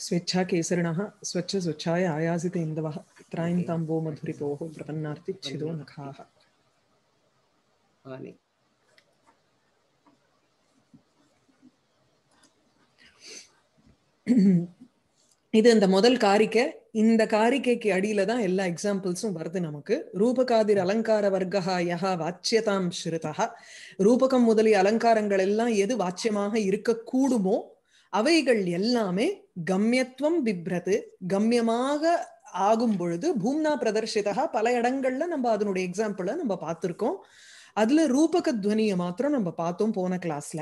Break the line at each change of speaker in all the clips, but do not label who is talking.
स्वेच्छा केसरिणः स्वच्छ स्वच्छाय आयासित इन्दवः त्रायन्ताम्बो मधुरिपोः प्रपन्नार्तिच्छिदो नखाः
ஆனி
இது இந்த முதல் காரிக்கை இந்த காரிக்கைக்கு அடியில தான் எல்லா எக்ஸாம்பிள்ஸும் வருது நமக்கு ரூபகாதிர் அலங்கார வர்க்கா யஹா வாச்சியதாம் ஸ்ருதா ரூபகம் முதலிய அலங்காரங்கள் எல்லாம் எது வாச்சியமாக இருக்கக்கூடுமோ அவைகள் எல்லாமே கம்யத்துவம் பிப்ரது. கம்யமாக ஆகும் பொழுது பூம்னா பிரதர்ஷிதா பல இடங்கள்ல நம்ம அதனுடைய எக்ஸாம்பிள நம்ம பார்த்திருக்கோம். அதுல ரூபக துவனியை மாத்திரம் நம்ம பார்த்தோம் போன கிளாஸ்ல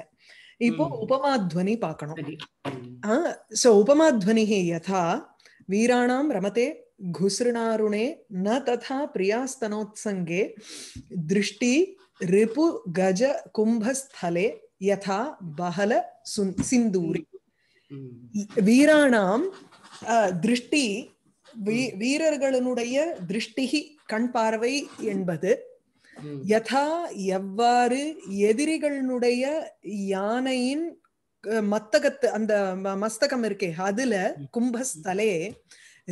இப்போ உபமா உபமாத்வனி பார்க்கணும். சோ உபமா உபமாத்வனி யதா வீராணாம் ரமதே குசுருணாருணே ந ததா பிரியாஸ்தனோத்சங்கே திருஷ்டி ரிபு கஜ கும்பஸ்தலே யதா பஹல
சிந்தூரி.
வீராணாம் திருஷ்டி வீரர்களுடைய திருஷ்டிகி கண் பார்வை என்பது. யதா எவ்வாறு எதிரிகளுடைய யானையின் மத்தகத்து அந்த மஸ்தகம் இருக்கே அதுல கும்பஸ்தலே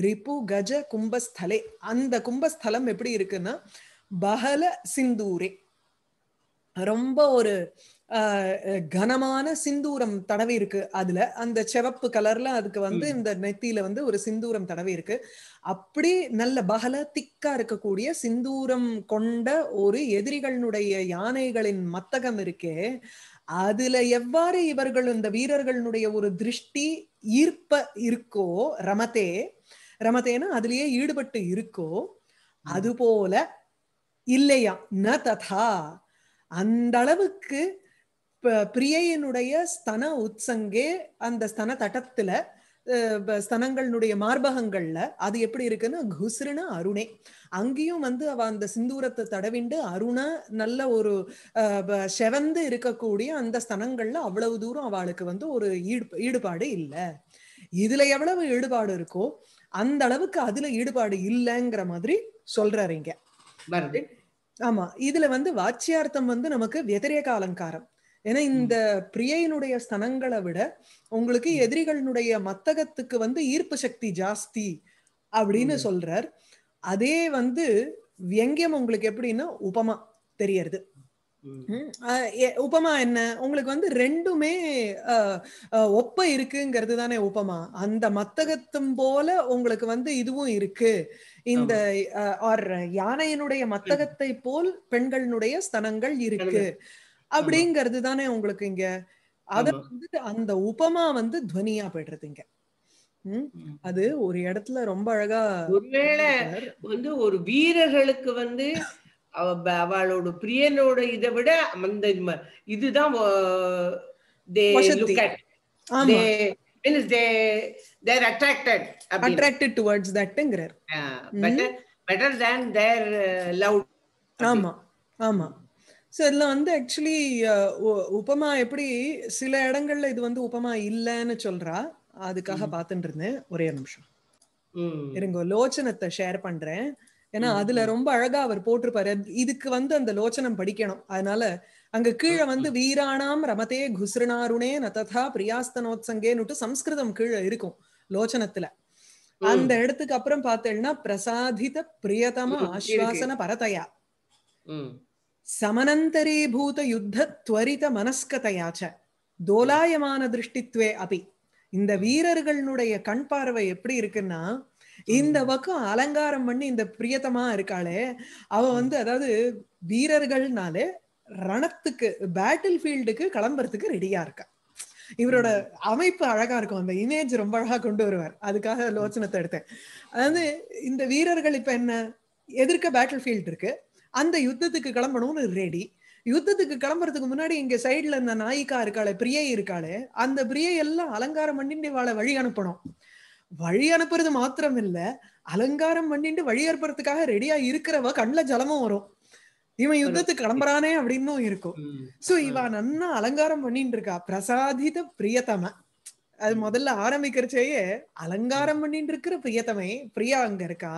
ரிபு கஜ கும்பஸ்தலே அந்த கும்பஸ்தலம் எப்படி இருக்குன்னா பஹல சிந்தூரே. ரொம்ப ஒரு கனமான சிந்தூரம் தடவி இருக்கு அதுல. அந்த சிவப்பு கலர்ல அதுக்கு வந்து. இந்த நெத்தியில வந்து ஒரு சிந்தூரம் தடவி இருக்கு. அப்படி நல்ல பகல திக்கா இருக்கக்கூடிய சிந்தூரம் கொண்ட ஒரு எதிரிகளுடைய யானைகளின் மத்தகம் இருக்கே அதுல எவ்வாறு இவர்கள் இந்த வீரர்களுடைய ஒரு திருஷ்டி ஈர்ப்ப இருக்கோ ரமதே ரமதேனா அதுலயே ஈடுபட்டு இருக்கோ அதுபோல இல்லையா? ந ததா. அந்த அளவுக்கு ப- பிரியையினுடைய ஸ்தன உத்சங்கே அந்த ஸ்தன தட்டத்துல ஸ்தனங்களுடைய மார்பகங்கள்ல அது எப்படி இருக்குன்னு குசுருன அருணே. அங்கேயும் வந்து அவ அந்த சிந்தூரத்தை தடவிண்டு அருண நல்ல ஒரு செவந்து இருக்கக்கூடிய அந்த ஸ்தனங்கள்ல அவ்வளவு தூரம் அவளுக்கு வந்து ஒரு ஈடு ஈடுபாடு இல்லை. இதுல எவ்வளவு ஈடுபாடு இருக்கோ அந்த அளவுக்கு அதுல ஈடுபாடு இல்லைங்கிற மாதிரி சொல்றாரு இங்க. ஆமா இதுல வந்து வாச்சியார்த்தம் வந்து நமக்கு வெதிரேக அலங்காரம் ஏன்னா இந்த பிரியையினுடைய ஸ்தனங்களை விட உங்களுக்கு எதிரிகளினுடைய மத்தகத்துக்கு வந்து ஈர்ப்பு சக்தி ஜாஸ்தி அப்படின்னு சொல்றார். அதே வந்து வியங்கியம் உங்களுக்கு எப்படின்னா உபமா தெரியறது. உபமா என்ன? உங்களுக்கு வந்து ரெண்டுமே ஒப்ப இருக்குங்கிறது தானே உபமா அந்த மத்தகத்தும் போல உங்களுக்கு வந்து இதுவும் இருக்கு. இந்த ஆர் யானையினுடைய மத்தகத்தை போல் பெண்களினுடைய ஸ்தனங்கள் இருக்கு. அப்படிங்கிறது தானே உங்களுக்கு இங்க? அத. வந்து அந்த உபமா வந்து துவனியா போயிடுறது இங்க. அது ஒரு இடத்துல ரொம்ப அழகா
ஒருவேளை வந்து ஒரு வீரர்களுக்கு வந்து அவளோட பிரியனோட இதை விட அந்த இதுதான் தே
வசதி.
லுக் அட்
ஆமா.
They means they they're attracted
attracted towards தட்ங்கிறார்
better better than their love
ஆமா ஆமா. சோ இதுல வந்து ஆக்சுவலி உபமா எப்படி சில இடங்கள்ல இது வந்து உபமா இல்லைன்னு சொல்றா. அதுக்காக
ம்.
பார்த்துட்டு இருந்தேன். ஒரே நிமிஷம். இருங்க லோச்சனத்தை ஷேர் பண்றேன். ஏன்னா அதுல ரொம்ப அழகா அவர் போட்டிருப்பாரு. இதுக்கு வந்து அந்த லோச்சனம் படிக்கணும். அதனால அங்க கீழே வந்து வீராணாம் ரமதே குஸ்ருணாருணே நததா பிரியாஸ்தனோத்சங்கேன்னுட்டு சம்ஸ்கிருதம் கீழே இருக்கும் லோச்சனத்துல. அந்த இடத்துக்கு அப்புறம் பார்த்தேன்னா பிரசாதித பிரியதம ஆஸ்வாசன பரதையா. சமனந்தரீபூத யுத்த துவரித மனஸ்கதையாச்ச. தோலாயமான திருஷ்டித்வே அபி. இந்த வீரர்களுடைய கண் பார்வை எப்படி இருக்குன்னா இந்த பக்கம் அலங்காரம் பண்ணி இந்த பிரியத்தமா இருக்காளே அவ வந்து அதாவது வீரர்கள்னாலே ரணத்துக்கு பேட்டில் ஃபீல்டுக்கு கிளம்புறதுக்கு ரெடியா இருக்கா. இவரோட அமைப்பு அழகா இருக்கும். அந்த இமேஜ் ரொம்ப அழகா கொண்டு வருவார். அதுக்காக லோச்சனத்தை எடுத்தேன். அதாவது இந்த வீரர்கள் இப்ப என்ன எதிர்க்க பேட்டில் ஃபீல்டு இருக்கு. அந்த யுத்தத்துக்கு கிளம்பணும்னு ரெடி யுத்தத்துக்கு கிளம்புறதுக்கு முன்னாடி இங்க சைடுல இந்த நாயிக்கா இருக்காளே பிரியை இருக்காளே அந்த பிரியை எல்லாம் அலங்காரம் பண்ணிட்டு இவாளை வழி அனுப்பணும். வழி அனுப்புறது மாத்திரம் இல்ல அலங்காரம் பண்ணிட்டு வழி அனுப்புறதுக்காக ரெடியா இருக்கிறவ கண்ணுல ஜலமும் வரும். இவன் யுத்தத்துக்கு கிளம்புறானே அப்படின்னும் இருக்கும். சோ இவ நன்னா அலங்காரம் பண்ணிட்டு இருக்கா. பிரசாதித பிரியதம அது முதல்ல ஆரம்பிக்கிறச்சேயே அலங்காரம் பண்ணிட்டு இருக்கிற பிரியத்தமை பிரியா அங்க இருக்கா?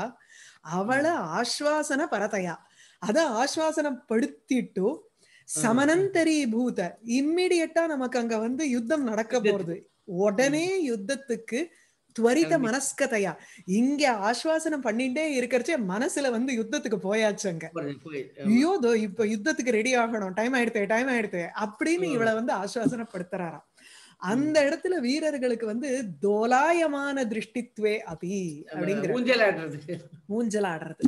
அவளை ஆஸ்வாசன பரதையா அத ஆஸ்வாசனப்படுத்திட்டு சமனந்தரி பூத இம்மிடியட்டா நமக்கு அங்க வந்து யுத்தம் நடக்க போறது. உடனே யுத்தத்துக்கு துவரித. மனஸ்கதையா? இங்க ஆஸ்வாசனம் பண்ணிட்டே இருக்கறச்சே மனசுல வந்து யுத்தத்துக்கு போயாச்சுங்க
போய்- போய், ஆமா.
ஐயோ தோ இப்ப யுத்தத்துக்கு ரெடி ஆகணும். டைம் ஆயிடுத்து டைம் ஆயிடுத்து அப்படின்னு. இவளை வந்து ஆஸ்வாசனப்படுத்துறாராம். அந்த இடத்துல வீரர்களுக்கு வந்து தோலாயமான திருஷ்டித்வே அபி அப்படிங்கிற
ஊஞ்சலாடுறது
ஊஞ்சல் ஆடுறது.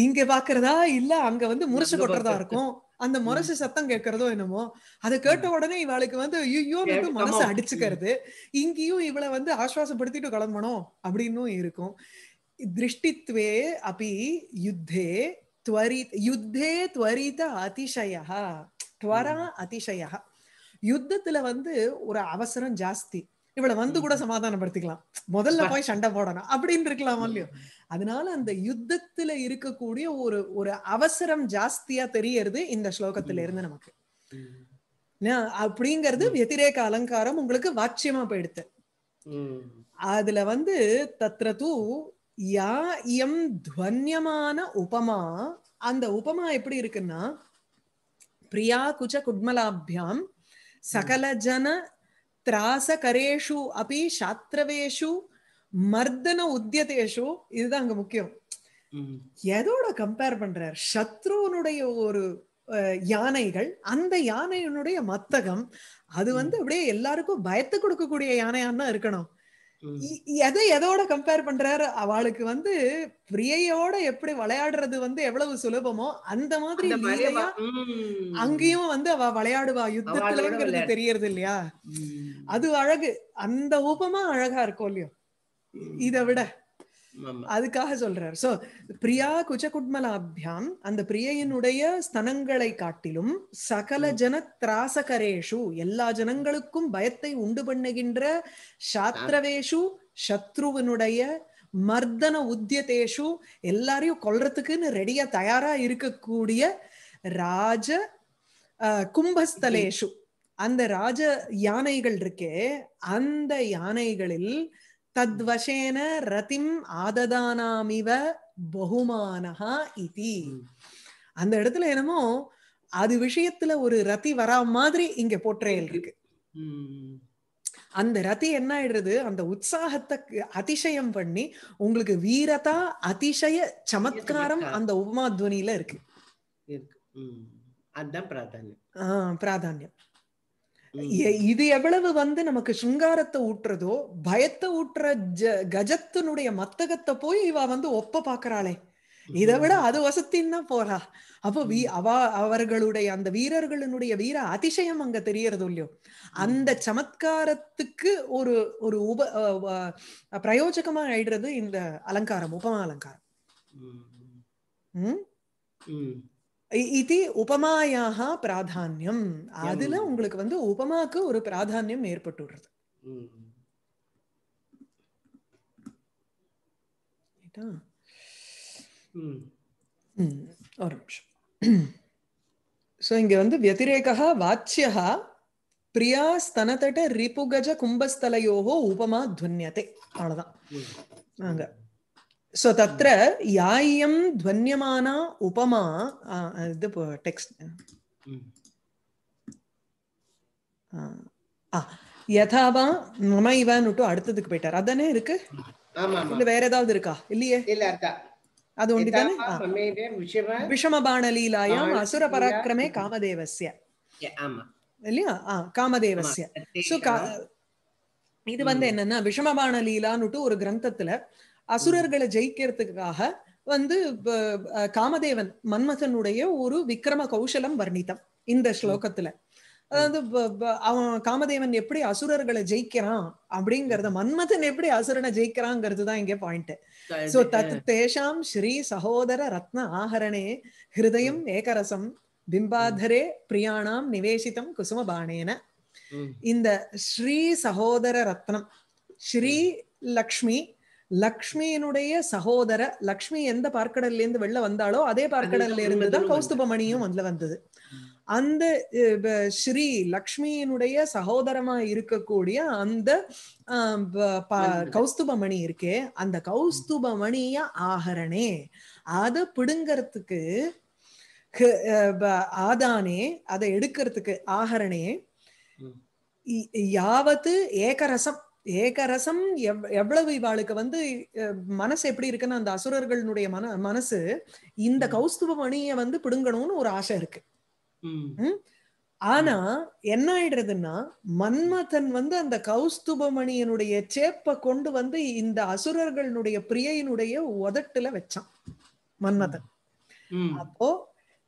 இங்க பாக்குறதா இல்ல அங்க வந்து முரசு
அங்க
கொட்டுறதா
பாக்குறது.
இருக்கும் அந்த முரசு சத்தம் கேட்கறதோ என்னமோ அதை கேட்ட உடனே இவளுக்கு வந்து ஐயோ
கேட்டு
மனசு
ஆமா.
அடிச்சுக்கிறது இங்கேயும் இவளை வந்து ஆஸ்வாசப்படுத்திட்டு கிளம்பணும் அப்படின்னும் இருக்கும் திருஷ்டித்வே அபி யுத்தே त्वरि யுத்தே त्वरित அதிசய துவரா அதிசய யுத்தத்துல வந்து ஒரு அவசரம் ஜாஸ்தி இவளை வந்து கூட சமாதானப்படுத்திக்கலாம். முதல்ல போய் சண்டை போடணும். அப்படின்னு இருக்கலாம் இல்லையோ? அதனால அந்த யுத்தத்துல இருக்கக்கூடிய ஒரு ஒரு அவசரம் ஜாஸ்தியா தெரியறது இந்த ஸ்லோகத்துல இருந்து நமக்கு. அப்படிங்கிறது வெதிரேக அலங்காரம் உங்களுக்கு வாட்சியமா போயிடுத்து. அதுல வந்து தத்ர தூ யா இயம் துவன்யமான உபமா அந்த உபமா எப்படி இருக்குன்னா பிரியா குஜ குட்மலாபியாம் சகல ஜன திராசகரேஷு அபி சாத்திரவேஷு மர்தன உத்தியதேஷு இதுதான் அங்க முக்கியம். எதோட கம்பேர் பண்றார்? சத்ருவனுடைய ஒரு யானைகள் அந்த யானையினுடைய மத்தகம் அது வந்து அப்படியே எல்லாருக்கும் பயத்தை கொடுக்கக்கூடிய யானையான்னா இருக்கணும். எதை எதோட கம்பேர் பண்றாரு அவளுக்கு வந்து பிரியையோட எப்படி விளையாடுறது வந்து எவ்வளவு சுலபமோ அந்த மாதிரி. அங்கேயும் வந்து அவ விளையாடுவா யுத்தத்துலங்கிறது. தெரியறது இல்லையா. அது அழகு அந்த உபமா அழகா இருக்கும் இல்லையோ இதை விட. அதுக்காக சொல்றார். சோ பிரியா குஜகுட்மலாபியாம் அந்த பிரியையினுடைய ஸ்தனங்களை காட்டிலும் சகல ஜன திராசகரேஷு எல்லா ஜனங்களுக்கும் பயத்தை உண்டு பண்ணுகின்ற சாத்திரவேஷு சத்ருவனுடைய மர்தன உத்தியதேஷு எல்லாரையும் கொல்றதுக்குன்னு ரெடியா தயாரா இருக்கக்கூடிய ராஜ கும்பஸ்தலேஷு. அந்த ராஜ யானைகள் இருக்கே அந்த யானைகளில் தத்வசேன ரதிம் ஆததானாமிவ பகுமானஹா இதி. அந்த இடத்துல என்னமோ அது விஷயத்துல ஒரு ரதி வரா மாதிரி இங்க போற்றையல் இருக்கு. அந்த ரதி என்ன ஆயிடுறது அந்த உற்சாகத்தை அதிசயம் பண்ணி உங்களுக்கு வீரதா அதிசய சமத்காரம். அந்த உபமாத்வனியில இருக்கு
இருக்கு. அதுதான் பிராதானியம்
ஆஹ் பிராதான்யம் இது எவ்வளவு வந்து நமக்கு சிங்காரத்தை ஊட்டுறதோ பயத்தை ஊட்டுற கஜத்தினுடைய மத்தகத்தை போய் இவ வந்து ஒப்ப பாக்குறாளே. இதை விட அது வசத்தின்னா போறா. அப்போ வீ அவ அவர்களுடைய அந்த வீரர்களுடைய வீர அதிசயம் அங்க தெரியறது இல்லையோ. அந்த சமத்காரத்துக்கு ஒரு ஒரு உப பிரயோஜகமா ஆயிடுறது இந்த அலங்காரம் உபமா அலங்காரம்.
ம்.
இது உபமாயாக பிராதான்யம். அதுல. உங்களுக்கு வந்து உபமாக்கு ஒரு பிராதான்யம் ஏற்பட்டுடுறது. ஒரு நிமிஷம். சோ இங்க வந்து வத்திரேகா வாச்சியா பிரியா ஸ்தனதட ரிபுகஜ கும்பஸ்தலையோகோ உபமா துவன்யத்தை அவ்வளவுதான். அங்க. சோ தத்ர யாயம் துவன்யமானா உபமா ஆ, இது டெக்ஸ்ட்
ம்.
யதாவா மம இவன்னுட்டு அடுத்ததுக்கு போயிட்டார் அதானே இருக்கு
ஆமா ஆமா
இல்ல வேற ஏதாவது இருக்கா இல்லையே
இல்ல இருக்கா
அது ஒண்டிதானே
यथा ममेदे விஷம
விஷமபாணலீலாயாம்
பாண
அசுர பராக்கிரமே காமதேவஸ்ய
ஆமா
இல்லையா ஆ காமதேவஸ்ய சோ கா- இது வந்து என்னன்னா விஷமபாண லீலான்னுட்டு ஒரு கிரந்தத்துல அசுரர்களை ஜெயிக்கிறதுக்காக வந்து காமதேவன் மன்மதனுடைய ஒரு விக்ரம கௌசலம் வர்ணித்தம் இந்த ஸ்லோகத்துல. அதாவது அவன் காமதேவன் எப்படி அசுரர்களை ஜெயிக்கிறான் அப்படிங்கறத மன்மதன் எப்படி அசுரனை ஜெயிக்கிறாங்கிறது தான் இங்க பாயிண்ட் சோ தத் தேஷாம் ஸ்ரீ சகோதர ரத்ன ஆஹரணே ஹிருதயம் ஏகரசம் பிம்பாதரே பிரியாணாம் நிவேசிதம் குசும பாணேன இந்த ஸ்ரீ சகோதர ரத்னம் ஸ்ரீ லக்ஷ்மி லக்ஷ்மியினுடைய சகோதர லக்ஷ்மி எந்த பார்க்கடல்ல இருந்து வெளில வந்தாலோ அதே பார்க்கடல்ல இருந்து தான் கௌஸ்துபமணியும் அதுல வந்தது. அந்த ஸ்ரீ லக்ஷ்மியினுடைய சகோதரமா இருக்கக்கூடிய அந்த கௌஸ்துபமணி இருக்கே அந்த கௌஸ்துபமணிய ஆகரணே. அத பிடுங்கறதுக்கு ஆதானே அதை எடுக்கிறதுக்கு ஆகரணே. யாவத்து ஏகரசம். ஏகரசம் எவ் எவ்வளவு இவாளுக்கு வந்து மனசு எப்படி இருக்குன்னா அந்த அசுரர்களுடைய மன மனசு இந்த
ம்.
கௌஸ்துப மணியை வந்து பிடுங்கணும்னு ஒரு ஆசை இருக்கு. ஆனா என்ன ஆயிடுறதுன்னா மன்மதன் வந்து அந்த கௌஸ்துபமணியனுடைய சேப்ப கொண்டு வந்து இந்த அசுரர்களுடைய பிரியையினுடைய உதட்டுல வச்சான் மன்மதன். அப்போ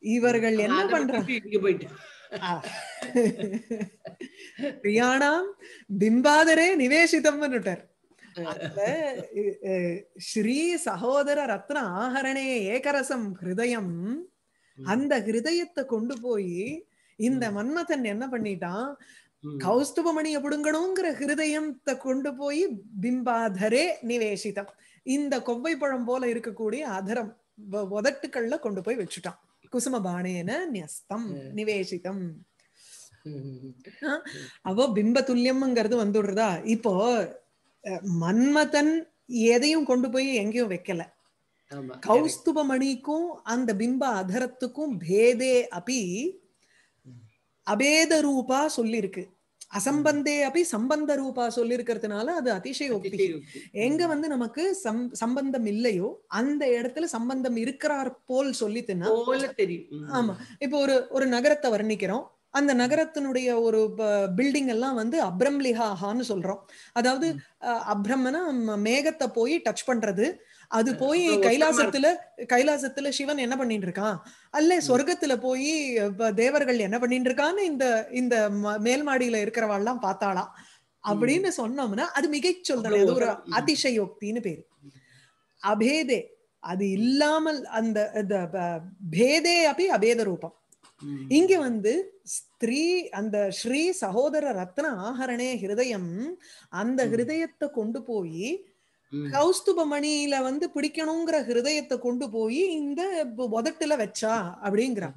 இவர்கள் என்ன பண்றாங்க? பிரியாணாம் பிம்பாதரே அஹ், ஸ்ரீ சகோதர ரத்ன ஆகரணே ஏகரசம் ஹிருதயம் அந்த ஹிருதயத்தை கொண்டு போய் இந்த. மன்மதன் என்ன பண்ணிட்டான். கௌஸ்துபமணியை பிடுங்கணுங்கிற ஹிருதயத்தை கொண்டு போய் பிம்பாதரே நிவேசிதம் இந்த கொவ்வை பழம் போல இருக்கக்கூடிய அதரம் உதட்டுக்கள்ல கொண்டு போய் வச்சுட்டான் குசும பாணேன நியஸ்தம் நிவேசிதம். அவ பிம்ப துல்லியம்ங்கிறது வந்துடுறதா இப்போ மன்மதன் எதையும் கொண்டு போய் எங்கேயும் வைக்கல கௌஸ்துபமணிக்கும் அந்த பிம்ப அதரத்துக்கும் பேதே அபி அபேத ரூபா சொல்லிருக்கு அசம்பந்தே அபி சம்பந்த ரூபா சொல்லிருக்கிறதுனால அது அதிசயோக்தி
அதிசயோக்தி.
எங்க வந்து நமக்கு சம் சம்பந்தம் இல்லையோ அந்த இடத்துல சம்பந்தம் இருக்கிறார் போல் சொல்லித்துனா
தெரியும்.
ஆமா. இப்போ ஒரு ஒரு நகரத்தை வர்ணிக்கிறோம். அந்த நகரத்தினுடைய ஒரு பில்டிங் எல்லாம் வந்து அப்ரம்லிஹாஹான்னு சொல்றோம். அதாவது ம- மேகத்தை போய் டச் பண்றது. அது போய் கைலாசத்துல கைலாசத்துல சிவன் என்ன பண்ணிட்டு இருக்கான் அல்ல சொர்க்கத்துல போய் தேவர்கள் என்ன பண்ணிட்டு இருக்கான்னு இந்த இந்த ம- மேல் மாடியில இருக்கிறவாள்லாம் பார்த்தாளாம். அப்படின்னு சொன்னோம்னா அது மிகைச்சொல் அது ஒரு. அதிசயோக்தின்னு பேரு. அபேதே. அது இல்லாமல் அந்த பேதே அப்படி அபேத ரூபம். இங்க வந்து ஸ்திரீ அந்த ஸ்ரீ சகோதர ரத்ன ஆகரணே ஹிருதயம் அந்த. ஹிருதயத்தை கொண்டு போய். கௌஸ்துபமணியில வந்து பிடிக்கணுங்கிற ஹிருதயத்தை கொண்டு போய் இந்த உதட்டுல வச்சா அப்படிங்கிறான்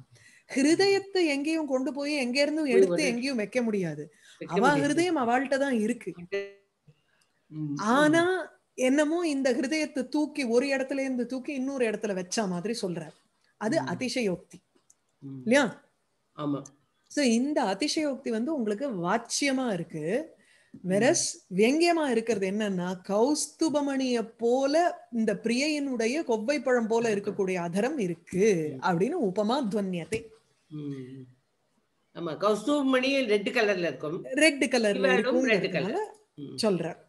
ஹிருதயத்தை எங்கேயும் கொண்டு போய் எங்க இருந்தும் எடுத்து. எங்கேயும் வைக்க முடியாது அவ. ஹிருதயம் அவள்கிட்ட தான் இருக்கு. ஆனா என்னமோ இந்த ஹிருதயத்தை தூக்கி ஒரு இடத்துல இருந்து தூக்கி இன்னொரு இடத்துல வச்ச மாதிரி சொல்றார் அது. அதிசயோக்தி. இல்லையா
ஆமா
சோ இந்த அதிசயோக்தி வந்து உங்களுக்கு வாச்சியமா இருக்கு வெரஸ் வெங்கியமா இருக்கிறது என்னன்னா கௌஸ்துபமணிய போல இந்த பிரியையினுடைய கொவ்வை பழம் போல இருக்கக்கூடிய அதரம் இருக்கு அப்படின்னு உபமா துவன்யத்தை.
ஆமா கௌஸ்தூமணி ரெட் கலர்ல இருக்கும்.
ரெட் கலர்ல
இவரும் red
இருக்குங்கிறதுனால
ம்.
சொல்றார்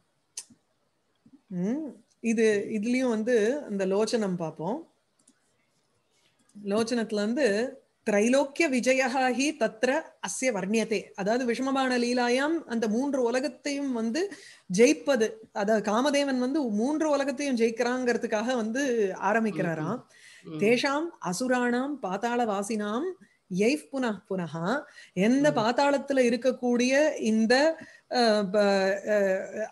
உம் இது இதுலயும் வந்து இந்த லோச்சனம் பார்ப்போம். லோச்சனத்துல வந்து திரைலோக்கிய விஜயா ஹி தத்ர அஸ்ய வர்ணியதே. அதாவது விஷமபான லீலாயாம் அந்த மூன்று உலகத்தையும் வந்து ஜெயிப்பது அதாவது காமதேவன் வந்து மூன்று உலகத்தையும் ஜெயிக்கிறாங்கிறதுக்காக வந்து ஆரம்பிக்கிறாராம். தேஷாம் அசுராணாம் பாதாளவாசினாம் யைஃப் புனः புனः எந்த
ம்.
பாதாளத்துல இருக்கக்கூடிய இந்த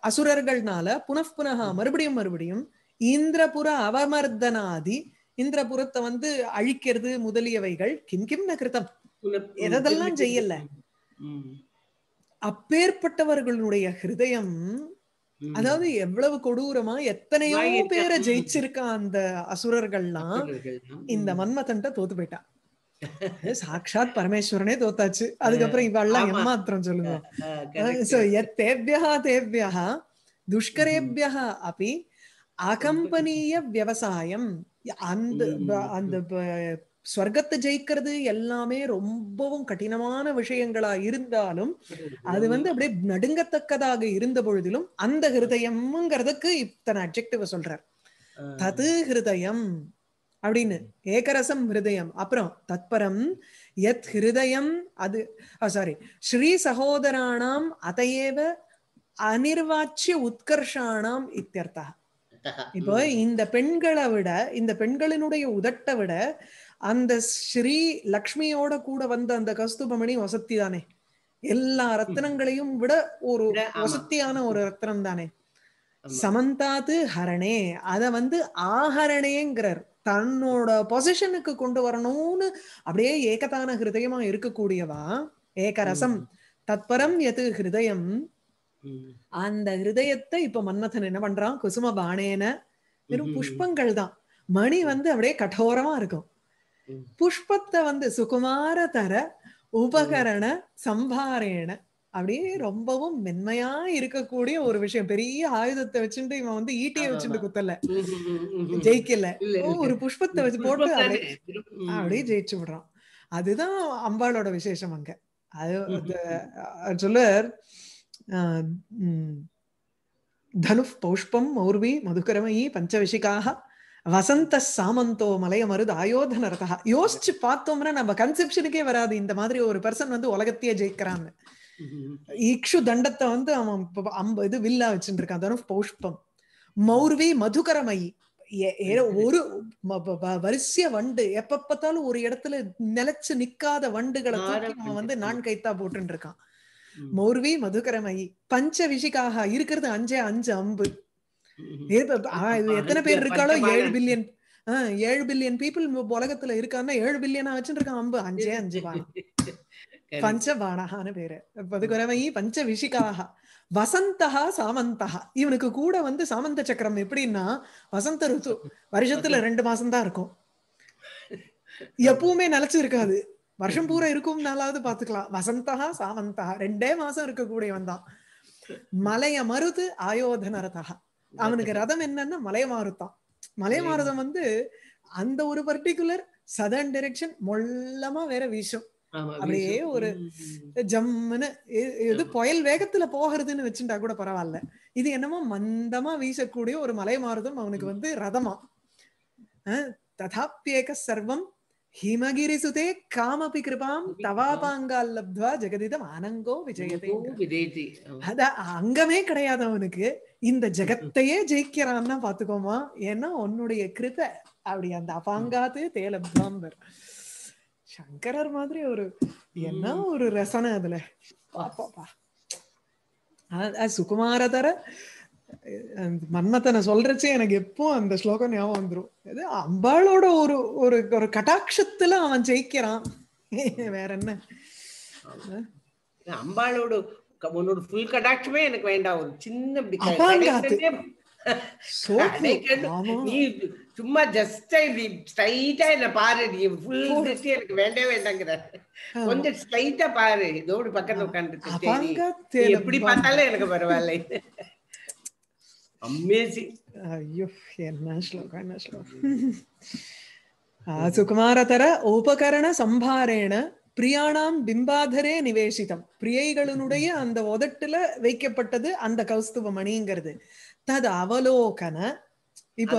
அசுரர்கள்னால புனః புனः மறுபடியும் மறுபடியும் இந்திரபுர அவமர்தனாதி இந்திரபுரத்தை வந்து அழிக்கிறது முதலியவைகள் கிம் கிம் ந கிருத்தம்
புன-
எதெல்லாம் செய்யல? அப்பேற்பட்டவர்களுடைய ஹிருதயம். அதாவது எவ்வளவு கொடூரமா எத்தனையோ? பேரை. ஜெயிச்சிருக்கான் அந்த அசுரர்கள்லாம். இந்த. மன்மதன்ட்ட தோத்து போயிட்டான் சாக்ஷாத் பரமேஸ்வரனே தோத்தாச்சு அதுக்கப்புறம் இவெல்லாம். எம்மாத்திரம் சொல்லுங்க எத்தேபியः தேபியः துஷ்கரேபியः அப்படி அகம்பனீய விவசாயம் அந்த அந்த ஸ்வர்க்கத்தை ஜெயிக்கிறது எல்லாமே ரொம்பவும் கடினமான விஷயங்களா இருந்தாலும் அது வந்து அப்படியே நடுங்கத்தக்கதாக இருந்த பொழுதிலும் அந்த ஹிருதயம்ங்கிறதுக்கு இத்தனை அப்ஜெக்டிவ் சொல்றார். தது ஹிருதயம் அப்படின்னு ஏகரசம் ஹிருதயம். அப்புறம் தத்பரம் யத் ஹிருதயம் அது சாரி ஸ்ரீ சகோதராணாம் அதையேவ அனிர்வாச்சிய உத்கர்ஷாணாம் இத்தியர்த்தா. இப்போ இந்த பெண்களை விட இந்த பெண்களினுடைய உதட்டை விட அந்த ஸ்ரீ லக்ஷ்மியோட கூட வந்த அந்த கஸ்தூபமணி வசத்தி தானே எல்லா ரத்னங்களையும் விட ஒரு. வசத்தியான ஒரு ரத்னம் தானே
ஆமா.
சமந்தாத்து ஹரணே அத வந்து ஆஹரணேங்கிறார். தன்னோட பொசிஷனுக்கு கொண்டு வரணும்னு அப்படியே ஏகதான ஹிருதயமா இருக்கக்கூடியவா? ஏகரசம். தத்பரம் எது ஹிருதயம். அந்த ஹிருதயத்தை இப்ப மன்மதன் என்ன பண்றான்? குசும பாணேன வெறும். புஷ்பங்கள் தான். மணி வந்து அப்படியே கடோரமா இருக்கும். புஷ்பத்தை வந்து சுகுமார தர உபகரண சம்பாரேன அப்படியே ரொம்பவும் மென்மையா இருக்கக்கூடிய ஒரு விஷயம். பெரிய ஆயுதத்தை வச்சுட்டு இவன் வந்து ஈட்டியை வச்சுட்டு. குத்தல. ஜெயிக்கல. ஒரு புஷ்பத்தை வச்சு போட்டு அப்படியே ஜெயிச்சு விடுறான். அதுதான் அம்பாளோட விசேஷம் அங்க. அது சொல்லுவார் தனுப் பௌஷ்பம் மௌர்வி மதுகரமயி பஞ்சவிஷிகாக வசந்த சாமந்தோ மலைய மருது ஆயோதன ரதா யோசிச்சு பார்த்தோம்னா நம்ம கன்செப்ஷனுக்கே வராது. இந்த மாதிரி ஒரு பர்சன் வந்து உலகத்தையே ஜெயிக்கிறான்னு.
ம்.
இக்ஷு தண்டத்தை வந்து அவன் அம்ப இது வில்லா வச்சுட்டு இருக்கான் தனுப் பௌஷ்பம். மௌர்வி மதுகரமயி. ஒரு வரிசைய வண்டு. எப்ப பார்த்தாலும் ஒரு இடத்துல நிலைச்சு நிக்காத வண்டுகளை வந்து. நான் கைத்தா போட்டுட்டு இருக்கான். மௌர்வி மதுகரமயி. பஞ்ச விஷிகாக இருக்கிறது அஞ்சே அஞ்சு அம்பு. எத்தனை பேர் இருக்காளோ? ஏழு பில்லியன். ஏழு பில்லியன் பீப்புள் உலகத்துல இருக்கான்னா ஏழு பில்லியனா வச்சுட்டு இருக்கான் அம்பு. அஞ்சே அஞ்சு பானம்
Correct.
பஞ்ச பானகான்னு பேரு. பதுகுரமயி பஞ்ச விஷிகாக வசந்தகா சாமந்தகா இவனுக்கு கூட வந்து சாமந்த சக்கரம் எப்படின்னா வசந்த ருத்து. வருஷத்துல ரெண்டு மாசம் தான் இருக்கும். எப்பவுமே நிலைச்சு இருக்காது. வருஷம் பூரா இருக்கும் நாளாவது பாத்துக்கலாம் வசந்தகா சாமந்தகா ரெண்டே மாசம் இருக்கக்கூடியவன் தான். மலைய மருது ஆயோதன ரதகா அவனுக்கு ரதம் என்னன்னா மலைய மாருத்தான். மலைய மாருதம் வந்து அந்த ஒரு பர்டிகுலர் சதர்ன் டைரக்ஷன் மொல்லமா வேற வீசும். அப்படியே. ஒரு. ஜம்முன்னு இது புயல் வேகத்துல போகிறதுன்னு வச்சுட்டா கூட பரவாயில்ல. இது என்னமோ மந்தமா வீசக்கூடிய ஒரு மலை மாறுதம் அவனுக்கு வந்து ரதமா. அஹ், ததாப்யேக சர்வம் ஹிமகிரி சுதே காமபி கிருபாம் தவாபாங்கால் லப்த்வா ஜெகதிதம் ஆனங்கோ விஜயதே. அத அங்கமே கிடையாது அவனுக்கு இந்த ஜெகத்தையே ஜெயிக்கிறான்னா பாத்துக்கோமா ஏன்னா உன்னுடைய கிருபை அப்படி அந்த அபாங்காத்து தேலப்தாம்பர் சங்கரர் மாதிரி ஒரு என்ன ஒரு ரசனை அதுல பாப்பாப்பா சுகுமாரதர மன்மத்தனை சொல்றச்சே எனக்கு எப்போ அந்த ஸ்லோகம் ஞாபகம் வந்துரும். இது அம்பாளோட ஒரு ஒரு ஒரு கட்டாட்சத்துல அவன் ஜெயிக்கிறான். வேற என்ன?
அம்பாளோட உன்னோட ஃபுல் கடாட்சமே எனக்கு வேண்டாம் ஒரு சின்ன நீ சும்மா ஜஸ்ட் ஸ்ட்ரைட்டா என்ன பாரு. நீ ஃபுல் திருஷ்டி எனக்கு வேண்டவே வேண்டாங்கிற. கொஞ்சம் ஸ்ட்ரைட்டா பாரு. இதோடு பக்கத்துல உட்காந்துருக்கு எப்படி பார்த்தாலும் எனக்கு பரவாயில்ல. அமேசிங்
ஐயோ என்ன ஸ்லோகம் என்ன ஸ்லோகம் சுகுமாரதர உபகரண சம்பாரேண பிரியாணாம் பிம்பாதரே நிவேசிதம் பிரியைகளினுடைய அந்த உதட்டுல வைக்கப்பட்டது அந்த கௌஸ்துவ மணிங்கிறது தது அவலோகன இப்ப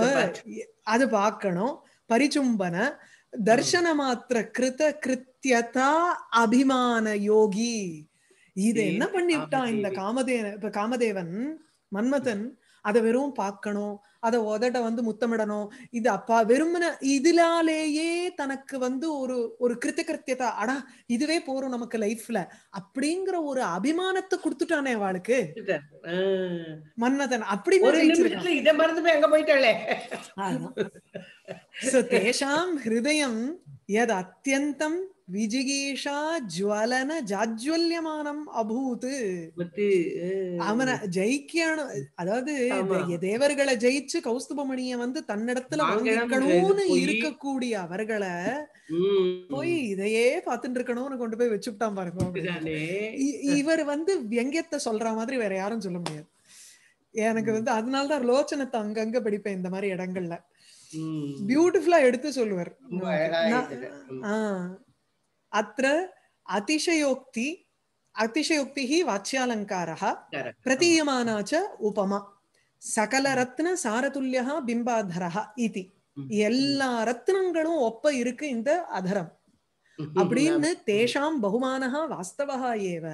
அது
பார்க்கணும் பரிச்சும்பன தர்சன மாத்திர கிருத கிருத்தியதா அபிமான யோகி இது என்ன பண்ணிவிட்டான் இந்த காமதேவன் இப்ப காமதேவன் மன்மதன் அதை வெறும் பார்க்கணும் அதை உதட வந்து முத்தமிடணும். இது அப்பா வெறுமன இதனாலேயே தனக்கு வந்து ஒரு ஒரு கிருத்தியதா அடா இதுவே போறோம் நமக்கு லைஃப்ல அப்படிங்கிற ஒரு அபிமானத்தை கொடுத்துட்டானே அவளுக்கு மன்மதன் அப்படி
ஒரு நிமிஷத்துல இத மறந்து போய் அங்க போயிட்டாளே
தேஷாம் ஹிருதயம் யத் அத்தியந்தம் விஜிகீஷா ஜுவலன ஜாஜ்வல்யமானம் அபூத் அவனை ஜெயிக்கணும் அதாவது தேவர்களை ஜெயிச்சு கௌஸ்துபமணிய வந்து தன்னிடத்துல வாங்கிக்கணும்னு இருக்கக்கூடிய அவர்களை போய் இதையே பார்த்துட்டு இருக்கணும்னு கொண்டு போய் வச்சுட்டான் பாருங்க இவர் வந்து வியங்கியத்தை சொல்ற மாதிரி வேற யாரும் சொல்ல முடியாது. எனக்கு வந்து அதனாலதான் லோச்சனத்தை அங்கங்க படிப்பேன் இந்த மாதிரி இடங்கள்ல. பியூட்டிஃபுல்லா எடுத்து சொல்லுவார். अत्र अतिशयोक्ति अतिशयोक्तिः वाच्यालङ्कारः प्रतीयमाना च उपमा। சகலரத்ன பிம்பா தரஹா இது எல்லா ரத்னங்களும் ஒப்ப இருக்கு இந்த அதரம். அப்படின்னு தேஷாம் பகுமானஹா வாஸ்தவா ஏவ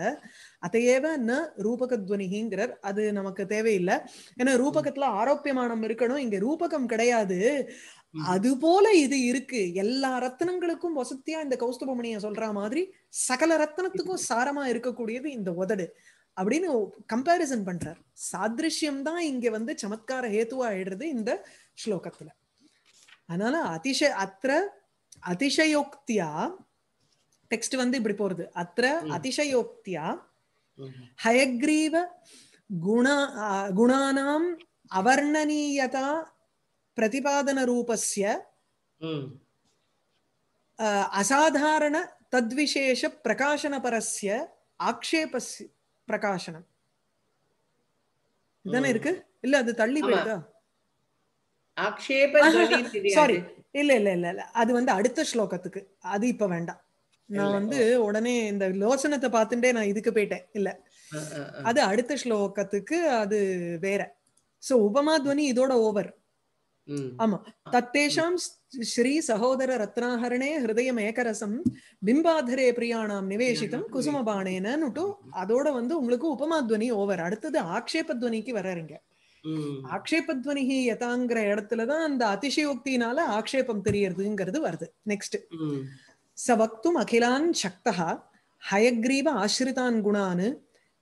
அதையேவ ந ரூபகத்வனிங்கிறார் அது நமக்கு தேவையில்லை. ஏன்னா ரூபகத்துல ஆரோப்பியமானம் இருக்கணும். இங்க ரூபகம் கிடையாது. அது போல இது இருக்கு. எல்லா ரத்னங்களுக்கும் வசதியா இந்த கௌஸ்துபமணிய சொல்ற மாதிரி சகல ரத்னத்துக்கும் சாரமா இருக்கக்கூடியது இந்த உதடு. அப்படின்னு கம்பேரிசன் பண்றார். சாதிருஷ்யம் தான் இங்க வந்து சமத்கார ஹேத்துவா ஆயிடுறது இந்த ஸ்லோகத்துல. அதனால அதிச அத்திர அதிசயோக்தியா டெக்ஸ்ட் வந்து இப்படி போறது. அத்திர அதிசயோக்தியா ஹயக்ரீவ குண குணானாம் அவர்ணனீயதா அசாதாரண தத்விசேஷ பிரகாசனபரஸ்ய ஆக்ஷேபஸ்ய பிரகாசனம் இதானே
ம்.
இருக்கு இல்ல அது தள்ளி
தெரியாது.
சாரி இல்ல இல்ல இல்ல இல்ல அது வந்து அடுத்த ஸ்லோகத்துக்கு அது இப்ப வேண்டாம் நான் வந்து உடனே இந்த லோசனத்தை பார்த்துட்டே நான் இதுக்கு போயிட்டேன் இல்ல. அது அடுத்த ஸ்லோகத்துக்கு அது வேற சோ உபமா துவனி இதோட ஓவர். ஆமா. தத்தேஷாம் ஸ்ரீ சகோதர ரத்னாஹரணே ஹிருதயம் ஏகரசம் பிம்பாதரே பிரியாணாம் நிவேசிதம் குசுமபாணேனன்னுட்டு அதோட வந்து உங்களுக்கு உபமாத்வனி ஓவர் அடுத்தது ஆக்ஷேபத்வனிக்கு வர்றீங்க. ஆக்ஷேபத்வனிகி யதாங்கிற இடத்துலதான் அந்த அதிசயோக்தினால ஆக்ஷேபம் தெரியறதுங்கிறது வருது. நெக்ஸ்ட். ச வக்தும் அகிலான் சக்தः ஹயக்ரீவ ஆசிரிதான் குணான்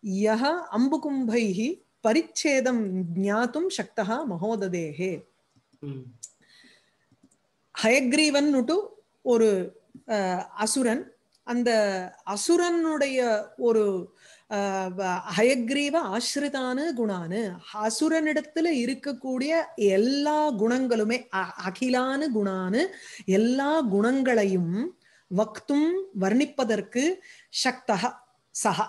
யஹ அம்புகும்பைः பரிச்சேதம் ஞாத்தும் சக்தः மகோததேஹே. ஹயக்ரீவன்னுட்டு ஒரு அஹ், அசுரன். அந்த அசுரனுடைய ஒரு அஹ், ஹயக்ரீவ ஆசிரிதானு குணானு. அசுரனிடத்துல இருக்கக்கூடிய எல்லா குணங்களுமே அ- அகிலானு குணானு எல்லா குணங்களையும் வக்தும் வர்ணிப்பதற்கு சக்தக சஹா.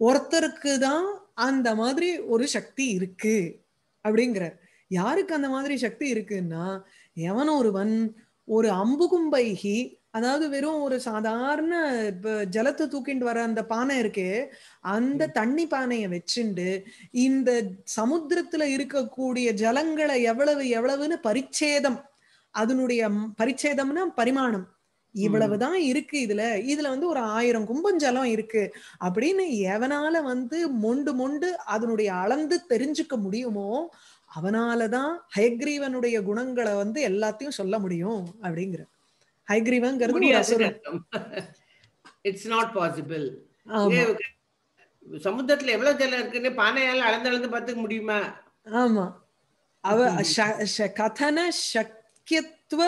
ஒருத்தருக்கு தான் அந்த மாதிரி ஒரு சக்தி இருக்கு. அப்படிங்கிறார். யாருக்கு அந்த மாதிரி சக்தி இருக்குன்னா எவன் ஒருவன் ஒரு அம்புகும்பைகி அதாவது வெறும் ஒரு சாதாரண ஜலத்தை தூக்கிட்டு வர அந்த பானை இருக்கே அந்த தண்ணி பானையை வச்சுண்டு இந்த சமுத்திரத்துல இருக்கக்கூடிய ஜலங்களை எவ்வளவு எவ்வளவுன்னு பரிச்சேதம். அதனுடைய பரிச்சேதம்னா பரிமாணம். இவ்வளவுதான் இருக்கு இதுல. இதுல வந்து ஒரு ஆயிரம் கும்பம் ஜலம் இருக்கு. அப்படின்னு எவனால வந்து மொண்டு மொண்டு அதனுடைய அளந்து தெரிஞ்சுக்க முடியுமோ அவனாலதான் ஹயக்ரீவனுடைய குணங்களை வந்து எல்லாத்தையும் சொல்ல முடியும் அப்படிங்கிற ஹயக்ரீவங்கிறது
இட்ஸ் நாட் பாசிபிள் சமுத்திரத்துல எவ்வளவு ஜலம் இருக்குன்னு பானையால அளந்து அளந்து பார்த்துக்க முடியுமா?
ஆமா. அவ கதன சக்கியத்துவ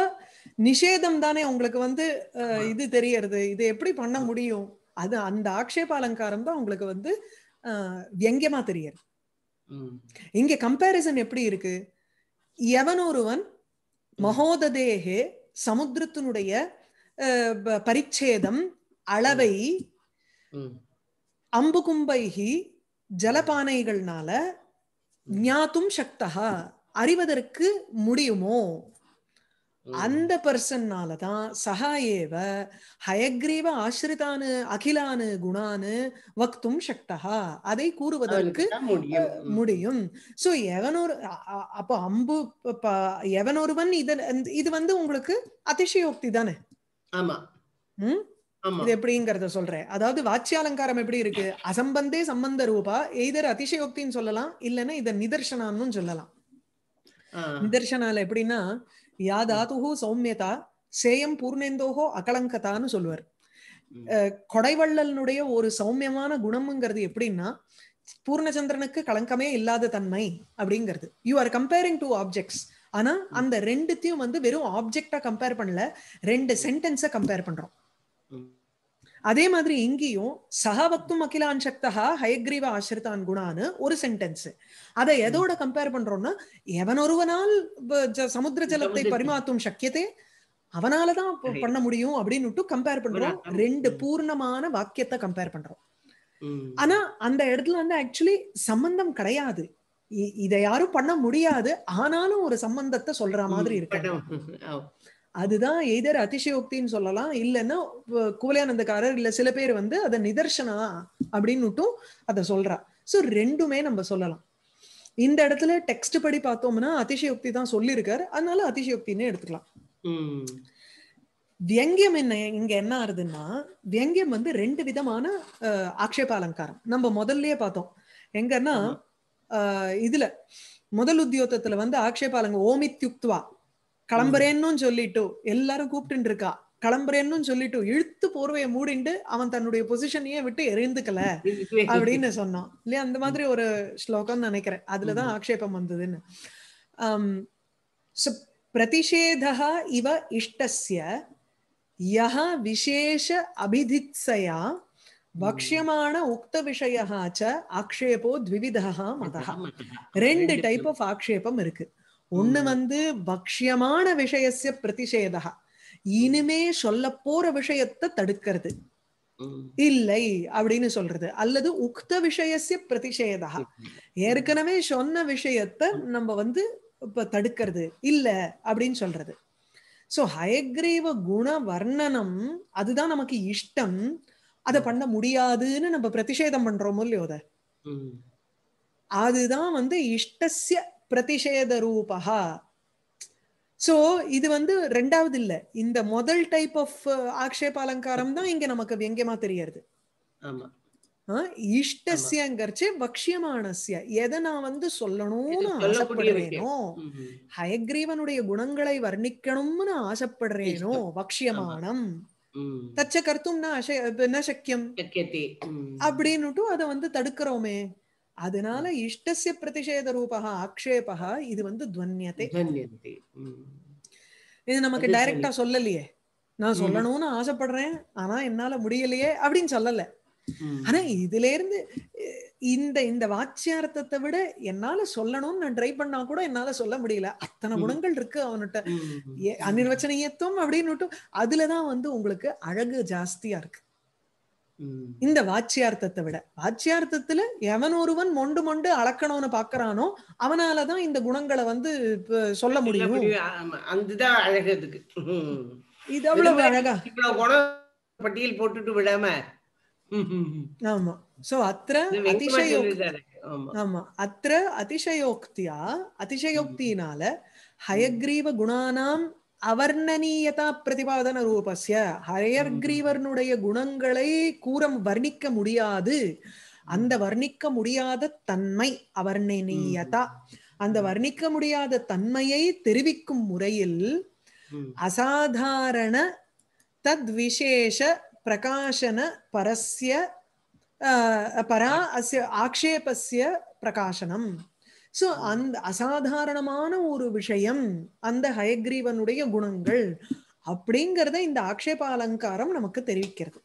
நிஷேதம் தானே உங்களுக்கு வந்து இது தெரியறது. இது எப்படி பண்ண முடியும்? அது அந்த ஆக்ஷேப அலங்காரம் தான் உங்களுக்கு வந்து வியங்கியமா தெரியுது
ம்.
இங்க கம்பேரிசன் எப்படி இருக்கு? எவன் ஒருவன் மகோததேகே சமுத்திரத்தினுடைய பரிச்சேதம் அளவை
ம்.
அம்புகும்பைகி ஜலபானைகள்னால ஞாத்தும் சக்தா அறிவதற்கு முடியுமோ. அந்த பர்சன்னால தான் சகா ஏவ ஹயக்ரீவ ஆசிரிதானு அகிலானு குணானு வக்தும் சக்தா அதை கூறுவதற்கு
முடியும்.
சோ எவனொரு அப்போ அம்பு எவனொருவன் இது இது வந்து உங்களுக்கு அதிசயோக்தி தானே?
ஆமா.
ம்?
ஆமா.
இது எப்படிங்கறத சொல்றேன். அதாவது வாச்சியாலங்காரம் எப்படி இருக்கு? அசம்பந்தே சம்பந்த ரூபா எய்தர் அதிசயோக்தின்னு சொல்லலாம் இல்லைன்னா இத நிதர்சனான்னு சொல்லலாம். நிதர்சனால எப்படின்னா யா தாதுஹு சௌமியதா சேயம் பூர்ணேந்தோஹோ அகலங்கதான்னு சொல்லுவார் கொடைவள்ளலனுடைய ஒரு சௌமியமான குணம்ங்கிறது எப்படின்னா பூர்ணச்சந்திரனுக்கு களங்கமே இல்லாத தன்மை அப்படிங்கிறது you are comparing two objects ஆனா அந்த ரெண்டுத்தையும் வந்து வெறும் ஆப்ஜெக்டா கம்பேர் பண்ணல ரெண்டு சென்டென்ஸை கம்பேர் பண்றோம். அதே மாதிரி இங்கேயும் சகவக்தும் அகிலான் சக்தா ஹயக்ரீவ ஆசிரிதான் குணான்னு ஒரு சென்டென்ஸ் அதை எதோட கம்பேர் பண்றோம்னா எவனொருவனால் ப- ஜ- சமுத்திர ஜலத்தை
சமுத்திரத்தை-
பரிமாத்தும் சக்கியதே அவனாலதான். பண்ண முடியும் அப்படின்னு கம்பேர் பண்றோம். ரெண்டு. பூர்ணமான வாக்கியத்தை கம்பேர் பண்றோம். ஆனா அந்த இடத்துல வந்து ஆக்சுவலி சம்பந்தம் கிடையாது இதை யாரும் பண்ண முடியாது ஆனாலும் ஒரு சம்பந்தத்தை சொல்ற மாதிரி. இருக்கு. அதுதான் எய்தர் அதிசயோக்தின்னு சொல்லலாம். இல்லைன்னா குவலயானந்தக்காரர் இல்ல சில பேர் வந்து அதை நிதர்சனா அப்படின்னுட்டும் அதை சொல்றா. சோ ரெண்டுமே நம்ம சொல்லலாம். இந்த இடத்துல டெக்ஸ்ட் படி பார்த்தோம்னா அதிசயோக்தி தான் சொல்லியிருக்காரு. அதனால அதிசயோக்தின்னு எடுத்துக்கலாம். வியங்கியம் என்ன இங்க என்ன ஆறுதுன்னா வியங்கியம் வந்து ரெண்டு விதமான ஆக்ஷேப அலங்காரம் நம்ம முதல்லயே பார்த்தோம். எங்கன்னா இதுல முதல் உத்தியோகத்துல வந்து ஆக்ஷேப அலங்க ஓமித்யுக்துவா. கிளம்புறேன்னு சொல்லிட்டு எல்லாரும் கூப்பிட்டு இருக்கா. கிளம்புறேன்னு சொல்லிட்டு இழுத்து போர்வையை மூடிண்டு அவன் தன்னுடைய பொசிஷனையே விட்டு எரிந்துக்கல அப்படின்னு சொன்னான். இல்லையா? அந்த மாதிரி ஒரு ஸ்லோகம் நினைக்கிறேன். அதுலதான் ஆக்ஷேபம் வந்ததுன்னு. பிரதிஷேதः இவ இஷ்டஸ்ய யஹ விசேஷ அபிதித்சயா வக்ஷ்யமான உக்த விஷயः ச ஆக்ஷேபோ த்விவிதः மதः ரெண்டு டைப் ஆஃப் ஆக்ஷேபம் இருக்கு. ஒண்ணு. வந்து பக்ஷ்யமான விஷயஸ்ய பிரதிஷேதா இனிமே சொல்ல போற விஷயத்தை தடுக்கிறது. இல்லை அப்படின்னு சொல்றது. அல்லது உக்த விஷயசிய பிரதிஷேதா ஏற்கனவே சொன்ன விஷயத்த நம்ம வந்து இப்ப தடுக்கிறது. இல்ல அப்படின்னு சொல்றது. சோ ஹயக்ரீவ குண வர்ணனம் அதுதான் நமக்கு இஷ்டம். அதை பண்ண முடியாதுன்னு நம்ம பிரதிஷேதம் பண்றோமோ இல்லையோ அத. அதுதான் வந்து இஷ்டஸ்ய பிரதிஷேத ரூபா சோ இது வந்து ரெண்டாவது இல்ல. இந்த முதல் டைப் ஆஃப் ஆக்ஷேப அலங்காரம் தான் இங்க நமக்கு வெங்கியமா தெரியறது. இஷ்டஸ்யங்கிறச்சு பக்ஷ்யமானஸ்ய. எதை நான் வந்து சொல்லணும்னு ஆசைப்படுறேனோ. ஹயக்ரீவனுடைய குணங்களை வர்ணிக்கணும்னு ஆசைப்படுறேனோ. பக்ஷ்யமானம். தச்ச கர்த்தும் ந அச- ந சக்கியம்
சக்கியத்தை ம்.
அப்படின்னுட்டு அதை வந்து தடுக்கிறோமே. அதனால இஷ்டஸ்ய பிரதிஷேத ரூபா ஆக்ஷேபா இது வந்து துவன்யத்தை. இது நமக்கு. டைரக்டா சொல்லலையே நான். சொல்லணும்னு ஆசைப்படுறேன் ஆனா என்னால முடியலையே அப்படின்னு சொல்லல. ஆனா இதுல இருந்து இந்த இந்த வாச்சியார்த்தத்தை விட என்னால சொல்லணும்னு நான் ட்ரை பண்ணா கூட என்னால சொல்ல முடியல அத்தனை. குணங்கள் இருக்கு அவன்கிட்ட
ம்.
ஏ- அனிர்வச்சனீயத்துவம் அப்படின்னு அதுலதான் வந்து உங்களுக்கு அழகு ஜாஸ்தியா இருக்கு. இந்த வாச்சியார்த்தத்தை விட. வாச்சியார்த்தத்துல எவன் ஒருவன் மொண்டு மொண்டு அளக்கணும்னு பாக்குறானோ அவனாலதான் இந்த குணங்களை வந்து சொல்ல முடியும்.
அதுதான் அழகு அதுக்கு. ம்.
இது அவ்வளவு அழகா.
பட்டியல் போட்டுட்டு விடாம.
ஆமா. சோ அத்திர
இது வெங்கமா
அதிசயோக்
சொல்லிட்டாரு. ஆமா.
ஆமா. அத்திர அதிசயோக்தியா? அதிசயோக்தியினால ஹயக்ரீவ குணானாம் அவர்ணனீயதா பிரதிபாதன ரூபஸ்ய ஹரையர்கிரீவர்னுடைய குணங்களை கூறம் வர்ணிக்க முடியாது. அந்த வர்ணிக்க முடியாத தன்மை அவர்ணனீயதா. அந்த வர்ணிக்க முடியாத தன்மையை தெரிவிக்கும் முறையில் அசாதாரண தத்விசேஷ பிரகாசன பரஸ்ய பரா அஸ்ய ஆக்ஷேபஸ்ய பிரகாசனம் சோ அந்த அசாதாரணமான ஒரு விஷயம் அந்த ஹயக்ரீவனுடைய குணங்கள் அப்படிங்கறத இந்த ஆக்ஷேப அலங்காரம் நமக்கு தெரிவிக்கிறது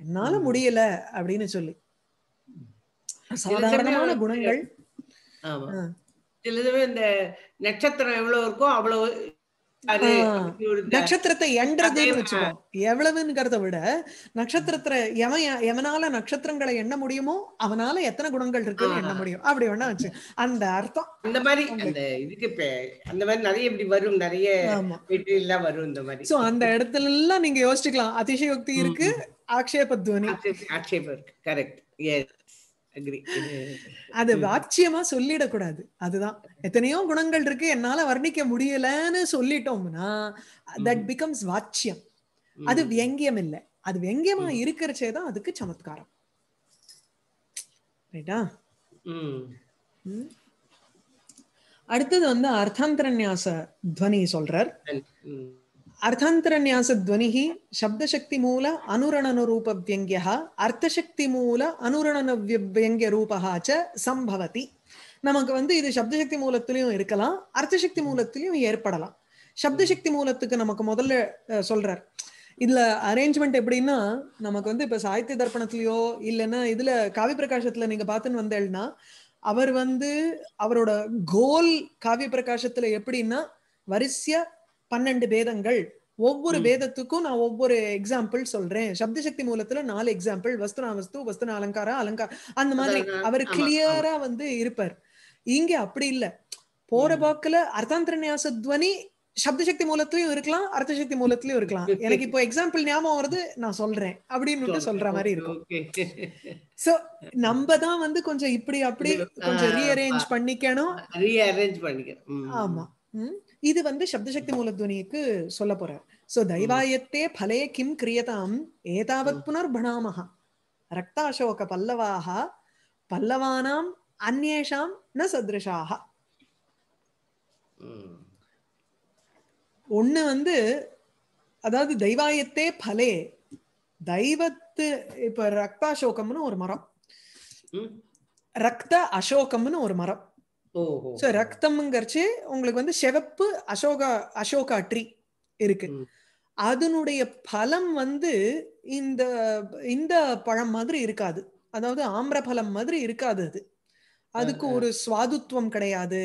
என்னால. முடியல அப்படின்னு சொல்லி
சில
சாதாரணமான
சமயம்
குணங்கள்.
சில இந்த நட்சத்திரம் எவ்வளவு இருக்கோ அவ்வளவு
நட்சத்திரத்தை எண்றதுன்னு வச்சுக்கோ. எவ்வளவுங்கிறத விட நட்சத்திரத்துல எவன் எவனால நட்சத்திரங்களை எண்ண முடியுமோ அவனால எத்தனை குணங்கள் இருக்குன்னு எண்ண. முடியும். அப்படி வேணா வச்சு. அந்த அர்த்தம்.
அந்த மாதிரி அந்த இதுக்கு இப்ப அந்த மாதிரி நிறைய இப்படி வரும். நிறைய மெட்டீரியல்லாம் வரும் இந்த மாதிரி.
சோ அந்த இடத்துல எல்லாம் நீங்க யோசிச்சுக்கலாம். அதிசயோக்தி இருக்கு ஆக்ஷேபத்வனி
ஆட்சேபம் இருக்கு. கரெக்ட் எஸ்
அது வாட்சியமா சொல்லிடக்கூடாது. அதுதான். எத்தனையோ குணங்கள் இருக்கு. என்னால வர்ணிக்க முடியலன்னு சொல்லிட்டோம்னா தட்
ம்.
பிகம்ஸ் வாட்சியம். அது வியங்கியம் இல்ல அது வியங்கியமா இருக்கிறச்சே தான் அதுக்கு சமத்காரம். ரைட்டா? அடுத்தது வந்து அர்த்தாந்தரநியாச துவனி சொல்றார்.
அர்த்தாந்தர
நியாச துவனிஹி சப்தசக்தி மூல அனுரணன ரூப வியங்கிய அர்த்தசக்தி மூல அனுரணன வியங்கிய ரூபா ச சம்பவதி நமக்கு வந்து இது சப்தசக்தி மூலத்திலையும் இருக்கலாம் அர்த்தசக்தி மூலத்திலையும் ஏற்படலாம். சப்தசக்தி மூலத்துக்கு நமக்கு முதல்ல சொல்றார். இதுல அரேஞ்ச்மெண்ட் எப்படின்னா நமக்கு வந்து இப்ப சாகித்ய தர்ப்பணத்திலயோ இல்லைன்னா இதுல காவி பிரகாசத்துல நீங்க பார்த்துன்னு வந்தேன்னா அவர் வந்து அவரோட கோல் காவிய பிரகாசத்துல எப்படின்னா வரிசையா பன்னெண்டு பேதங்கள். ஒவ்வொரு
ம்.
பேதத்துக்கும் நான் ஒவ்வொரு எக்ஸாம்பிள் சொல்றேன். சப்தசக்தி மூலத்துல நாலு எக்ஸாம்பிள் வஸ்துனா வஸ்து வஸ்துனா அலங்காரம் அலங்காரம் அந்த மாதிரி அவர் கிளியரா வந்து இருப்பார். இங்க அப்படி இல்ல. போற. பாக்குல அர்த்தாந்திரநியாச துவனி சப்தசக்தி மூலத்திலயும் இருக்கலாம் அர்த்தசக்தி மூலத்திலயும் இருக்கலாம். எனக்கு இப்போ எக்ஸாம்பிள் ஞாபகம் வருது நான் சொல்றேன். அப்படின்னு சொல்ற மாதிரி இருக்கும். சோ நம்ம தான் வந்து கொஞ்சம் இப்படி அப்படி கொஞ்சம் ரீஅரேஞ்ச் பண்ணிக்கணும்.
ரீஅரேஞ்ச் பண்ணிக்கிறேன் ம்.
ஆமா. இது வந்து சப்தசக்தி மூலத்வனிக்கு சொல்ல போறார். சோ தைவாயத்தே பலே கிம் கிரியதாம் ஏதாவத் புனர்பணாமஹ. ரக்தாசோக பல்லவாக பல்லவானாம் அந்நேஷாம் ந சத்ருஷாக. ஒண்ணு வந்து அதாவது தெய்வாயத்தே பலே தெய்வத்து இப்ப ரக்தாசோகம்னு ஒரு மரம். ரக்த அசோகம்னு ஒரு மரம். சோ ரக்தம்ங்கிறச்சு உங்களுக்கு வந்து சிவப்பு அசோகா அசோகா ட்ரீ இருக்கு. அதனுடைய பலம் வந்து இந்த இந்த பழம் மாதிரி இருக்காது. அதாவது ஆம்ர பழம் மாதிரி இருக்காது அது. அதுக்கு. ஒரு சுவாதுத்துவம் கிடையாது.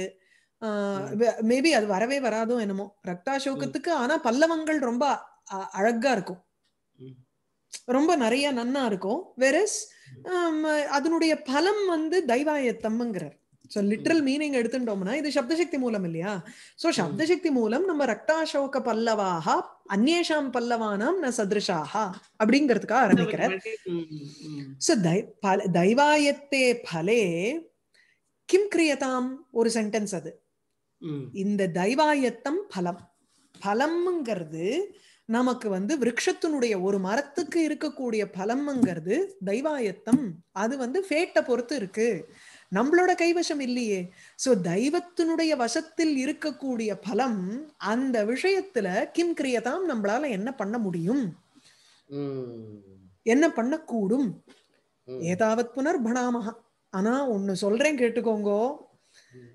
மேபி அது வரவே வராதோ என்னமோ. ரக்தாசோகத்துக்கு ஆனா பல்லவங்கள் ரொம்ப அழகா இருக்கும். ரொம்ப நிறைய நன்னா இருக்கும். வெரஸ் அதனுடைய பலம் வந்து தைவாயத்தம்ங்கிறார் ஸோ லிட்ரல் மீனிங் எடுத்துட்டோம்னா இது சப்தசக்தி மூலம் இல்லையா? ஸோ சப்தசக்தி மூலம் நம்ம ரக்தாசோக பல்லவாக அந்நேஷாம் பல்லவானாம் ந சதிருஷாக அப்படிங்கிறதுக்காக
ம்,
ஸோ தை தைவாயத்தே பலே கிம் கிரியதாம் ஒரு சென்டென்ஸ் அது. இந்த தைவாயத்தம் பலம். பலம்ங்கிறது நமக்கு வந்து விருட்சத்தினுடைய ஒரு மரத்துக்கு இருக்கக்கூடிய பலம்ங்கிறது தைவாயத்தம். அது வந்து ஃபேட்டை பொறுத்து இருக்கு. நம்மளோட கைவசம் இல்லையே. சோ தெய்வத்தினுடைய வசத்தில் இருக்கக்கூடிய பலம் அந்த விஷயத்துல கிம் கிரியதாம் நம்மளால என்ன பண்ண முடியும்? என்ன பண்ணக்கூடும். ஏதாவது புனர்பணாமகா ஆனா ஒண்ணு சொல்றேன் கேட்டுக்கோங்கோ.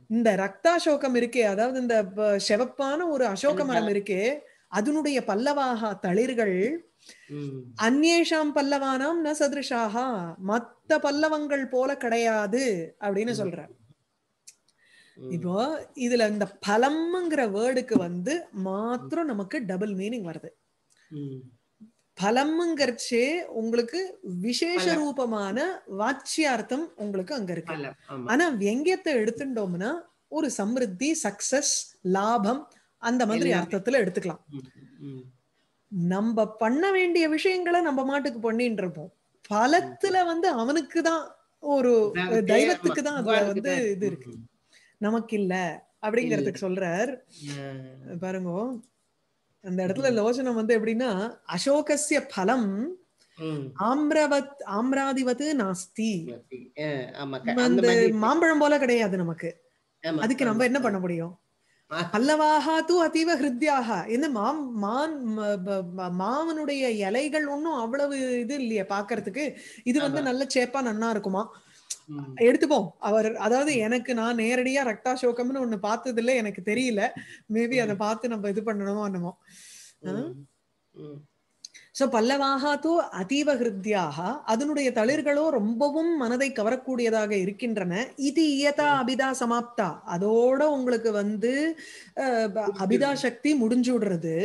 இந்த ரக்தாசோகம் இருக்கே அதாவது இந்த செவப்பான ஒரு அசோக மரம் இருக்கே அதனுடைய பல்லவாக தளிர்கள் அந்நேஷாம் பல்லவானாம் ந சதிருஷாகா மத்த பல்லவங்கள் போல கிடையாது அப்படின்னு சொல்றார்
ம்.
இப்போ இதுல இந்த பலம்ங்கிற வேர்டுக்கு வந்து மாத்திரம் நமக்கு டபுள் மீனிங் வருது பலம்ங்கிறச்சே உங்களுக்கு விசேஷ. ரூபமான வாச்சியார்த்தம் உங்களுக்கு அங்க இருக்கு. ஆனா வெங்கியத்தை எடுத்துட்டோம்னா ஒரு சம்ருத்தி சக்சஸ் லாபம் அந்த மாதிரி. அர்த்தத்துல எடுத்துக்கலாம். நம்ம பண்ண வேண்டிய விஷயங்களை நம்ம மாட்டுக்கு பண்ணிட்டு இருப்போம் பலத்துல வந்து அவனுக்கு தான் ஒரு தெய்வத்துக்கு தான் அதுல வந்து இது இருக்கு. நமக்கு இல்ல அப்படிங்கறதுக்கு சொல்றார். பாருங்க. அந்த இடத்துல லோசனம் வந்து எப்படின்னா அசோகஸ்ய பலம். ஆம்ரவத் ஆம்ராதிவத் நாஸ்தி. மாம்பழம் போல கிடையாது நமக்கு. அதுக்கு நம்ம. என்ன பண்ண முடியும். பல்லவாக தூ அதீவ ஹிருத்யாக இந்த மாம் மான் ம- ப- ப- மாவனுடைய இலைகள் ஒன்றும் அவ்வளவு இது இல்லையே பாக்குறதுக்கு. இது வந்து. நல்ல சேப்பா நன்னா இருக்குமா? எடுத்துப்போம். அவர் அதாவது எனக்கு நான் நேரடியா ரக்தாசோகம்னு ஒண்ணு பார்த்தது இல்ல எனக்கு தெரியல. மேபி அதை பார்த்து நம்ம இது பண்ணணுமோ என்னமோ. சோ பல்லவாக தூ அதீவ ஹிருத்யாக அதனுடைய தளிர்களோ ரொம்பவும் மனதை கவரக்கூடியதாக இருக்கின்றன. இது இயதா அபிதா சமாப்தா. அதோட உங்களுக்கு வந்து அபிதா சக்தி முடிஞ்சு விடுறது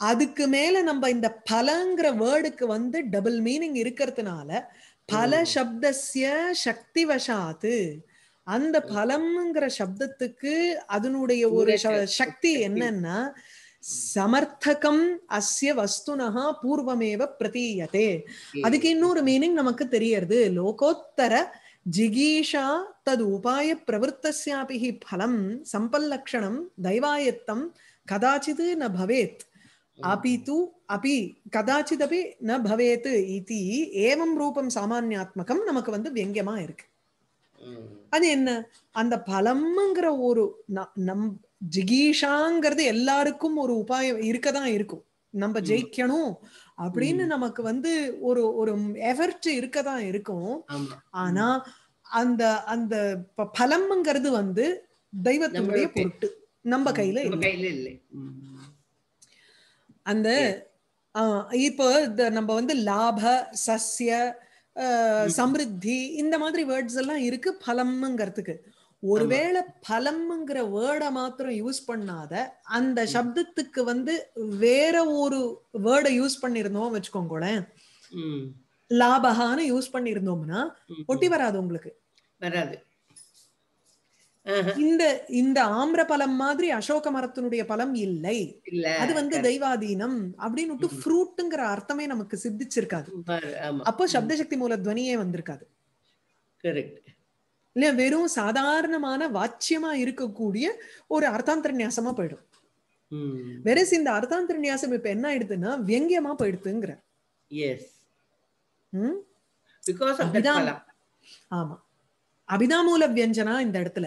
அதுக்கு மேல நம்ம இந்த பலங்கிற வேர்டுக்கு வந்து டபுள் மீனிங் இருக்கிறதுனால பல
ம்.
சப்தஸ்ய சக்தி வசாத்து அந்த பலம்ங்கிற சப்தத்துக்கு அதனுடைய ஒரு சக்தி. என்னன்னா சமர்த்தகம் அஸ்ய வஸ்துனஹா பூர்வமேவ பிரதீயதே. அதுக்கு இன்னொரு மீனிங் நமக்கு தெரியறது. லோகோத்தர ஜிகீஷா தது உபாய பிரவருத்தசியாபிகி பலம் சம்பல்லக்ஷணம் தைவாயத்தம் கதாச்சிது ந பவேத். அபி தூ அபி கதாச்சிதபி ந பவேத் இதி ஏவம் ரூபம் சாமானியாத்மகம் நமக்கு வந்து வியங்கியமா இருக்கு. அது என்ன? அந்த பலம்ங்கிற ஒரு நம் ஜிகீஷாங்கிறது எல்லாருக்கும் ஒரு உபாயம் இருக்கதான் இருக்கும். நம்ம. ஜெயிக்கணும் அப்படின்னு. நமக்கு வந்து ஒரு ஒரு எஃபர்ட் இருக்கதான் இருக்கும். ஆனா அந்த அந்த பலம்ங்கிறது வந்து தெய்வத்தினுடைய பொருட்டு. நம்ம கையில இல்லை. அந்த ஆஹ், இப்போ இந்த நம்ம வந்து லாப
ம்.
சமிருத்தி இந்த மாதிரி வேர்ட்ஸ் எல்லாம் இருக்கு பலம்ங்கிறதுக்கு. ஒருவேளை பலம்ங்கிற வேர்டை மாத்திரம் யூஸ் பண்ணாத அந்த. சப்தத்துக்கு வந்து வேற ஒரு வேர்டை யூஸ் பண்ணிருந்தோம் வச்சுக்கோங்களேன்.
ம்,
லாபகான்னு யூஸ் பண்ணிருந்தோம்னா. ஒட்டி வராது உங்களுக்கு.
வராது.
இந்த இந்த ஆம்ர பலம் மாதிரி அசோக மரத்தினுடைய பலம் இல்லை. அது வந்து தெய்வாதீனம் அப்படின்னு. ஃப்ரூட்டுங்கிற அர்த்தமே நமக்கு சித்திச்சிருக்காது. அப்போ சப்தசக்தி மூல துவனியே வந்திருக்காது.
கரெக்ட்.
இல்லையா வெறும் சாதாரணமான வாச்சியமா இருக்கக்கூடிய ஒரு அர்த்தாந்தர நியாசமா போயிடும் வெரஸ் இந்த அர்த்தாந்தர நியாசம் இப்ப என்ன ஆயிடுதுன்னா வியங்கியமா போயிடுதுங்கிற. ஆமா. அபிதாமூல வியஞ்சனா இந்த இடத்துல.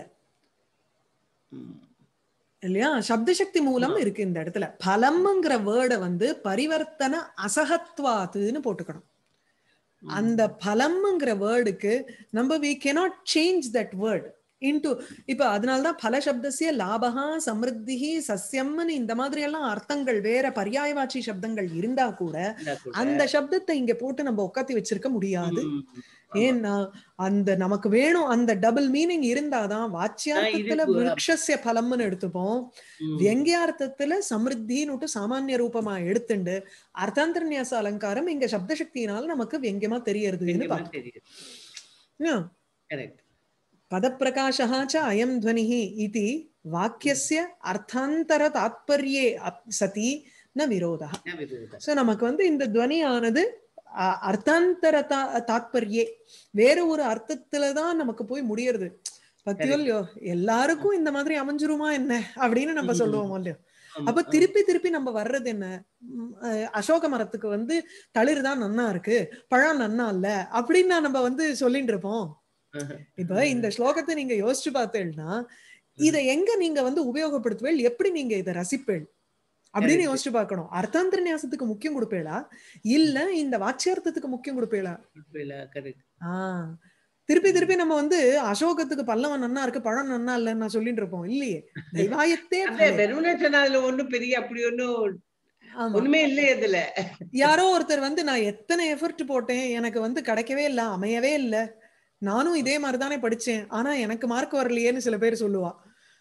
இல்லையா? சப்தசக்தி மூலம்
ஆமா.
இருக்கு இந்த இடத்துல. பலம்ங்கிற வேர்டை வந்து பரிவர்த்தன அசகத்வாத்துன்னு போட்டுக்கணும். அந்த பலம்ங்கிற வேர்டுக்கு நம்ம we cannot change that word into இப்ப அதனாலதான் பல சப்தசிய லாபகா சமிருத்தி சஸ்யம்னு இந்த மாதிரி எல்லாம் அர்த்தங்கள் வேற பர்யாயவாச்சி சப்தங்கள் இருந்தா கூட. அந்த சப்தத்தை இங்க போட்டு நம்ம உட்காத்தி வச்சிருக்க முடியாது. ஏன்னா அந்த நமக்கு வேணும் அந்த டபுள் மீனிங் இருந்தாதான் வாச்சியார்த்தத்துல விருட்சஸ்ய பலம்னு எடுத்துப்போம். வியங்கியார்த்தத்துல சமிருத்தின்னு சாமானிய ரூபமா எடுத்துண்டு அர்த்தாந்தரநியாச அலங்காரம் இங்க சப்தசக்தியினால நமக்கு வெங்கியமா தெரியறதுன்னு பார்த்தோம் பதப்பிரகாசாச்ச அயம் துவனி இது வாக்கியஸ்ய அர்த்தாந்தர தாத்பரியே சதி ந
விரோதா
சோ நமக்கு வந்து இந்த துவனியானது அர்த்தாந்தர தா தாத்பரியே வேற ஒரு அர்த்தத்துலதான் நமக்கு போய் முடியறது. பத்தியோல்லையோ எல்லாருக்கும் இந்த மாதிரி அமைஞ்சிருமா என்ன? அப்படின்னு நம்ம சொல்லுவோம் இல்லையோ? அப்ப திருப்பி திருப்பி நம்ம வர்றது என்ன? அசோக மரத்துக்கு வந்து தளிர் தான் நன்னா இருக்கு பழம் நன்னா இல்ல அப்படின்னு நம்ம வந்து சொல்லிட்டு இருப்போம். இப்ப இந்த ஸ்லோகத்தை நீங்க யோசிச்சு பார்த்தேன்னா இத எங்க நீங்க வந்து உபயோகப்படுத்துவேள்? எப்படி நீங்க இதை ரசிப்பேள்? அப்படின்னு. யோசிச்சு பார்க்கணும். அர்த்தாந்தர நியாசத்துக்கு முக்கியம் கொடுப்பேளா? இல்ல இந்த வாச்சியார்த்தத்துக்கு முக்கியம் கொடுப்பேளா. ஆஹ் திருப்பி திருப்பி நம்ம வந்து அசோகத்துக்கு பல்லவன் நன்னா இருக்கு பழம் நன்னா இல்லைன்னு நான் சொல்லிட்டு இருப்போம். இல்லையே. தெய்வாயத்தே
வெறுமனே சொன்னா அதுல ஒண்ணும் பெரிய அப்படி
ஆமா.
ஒண்ணுமே இல்லை அதுல.
யாரோ ஒருத்தர் வந்து நான் எத்தனை எஃபர்ட் போட்டேன்? எனக்கு வந்து கிடைக்கவே இல்ல அமையவே இல்ல. நானும் இதே மாதிரிதானே படிச்சேன். ஆனா எனக்கு மார்க் வரலையேன்னு சில பேர் சொல்லுவா.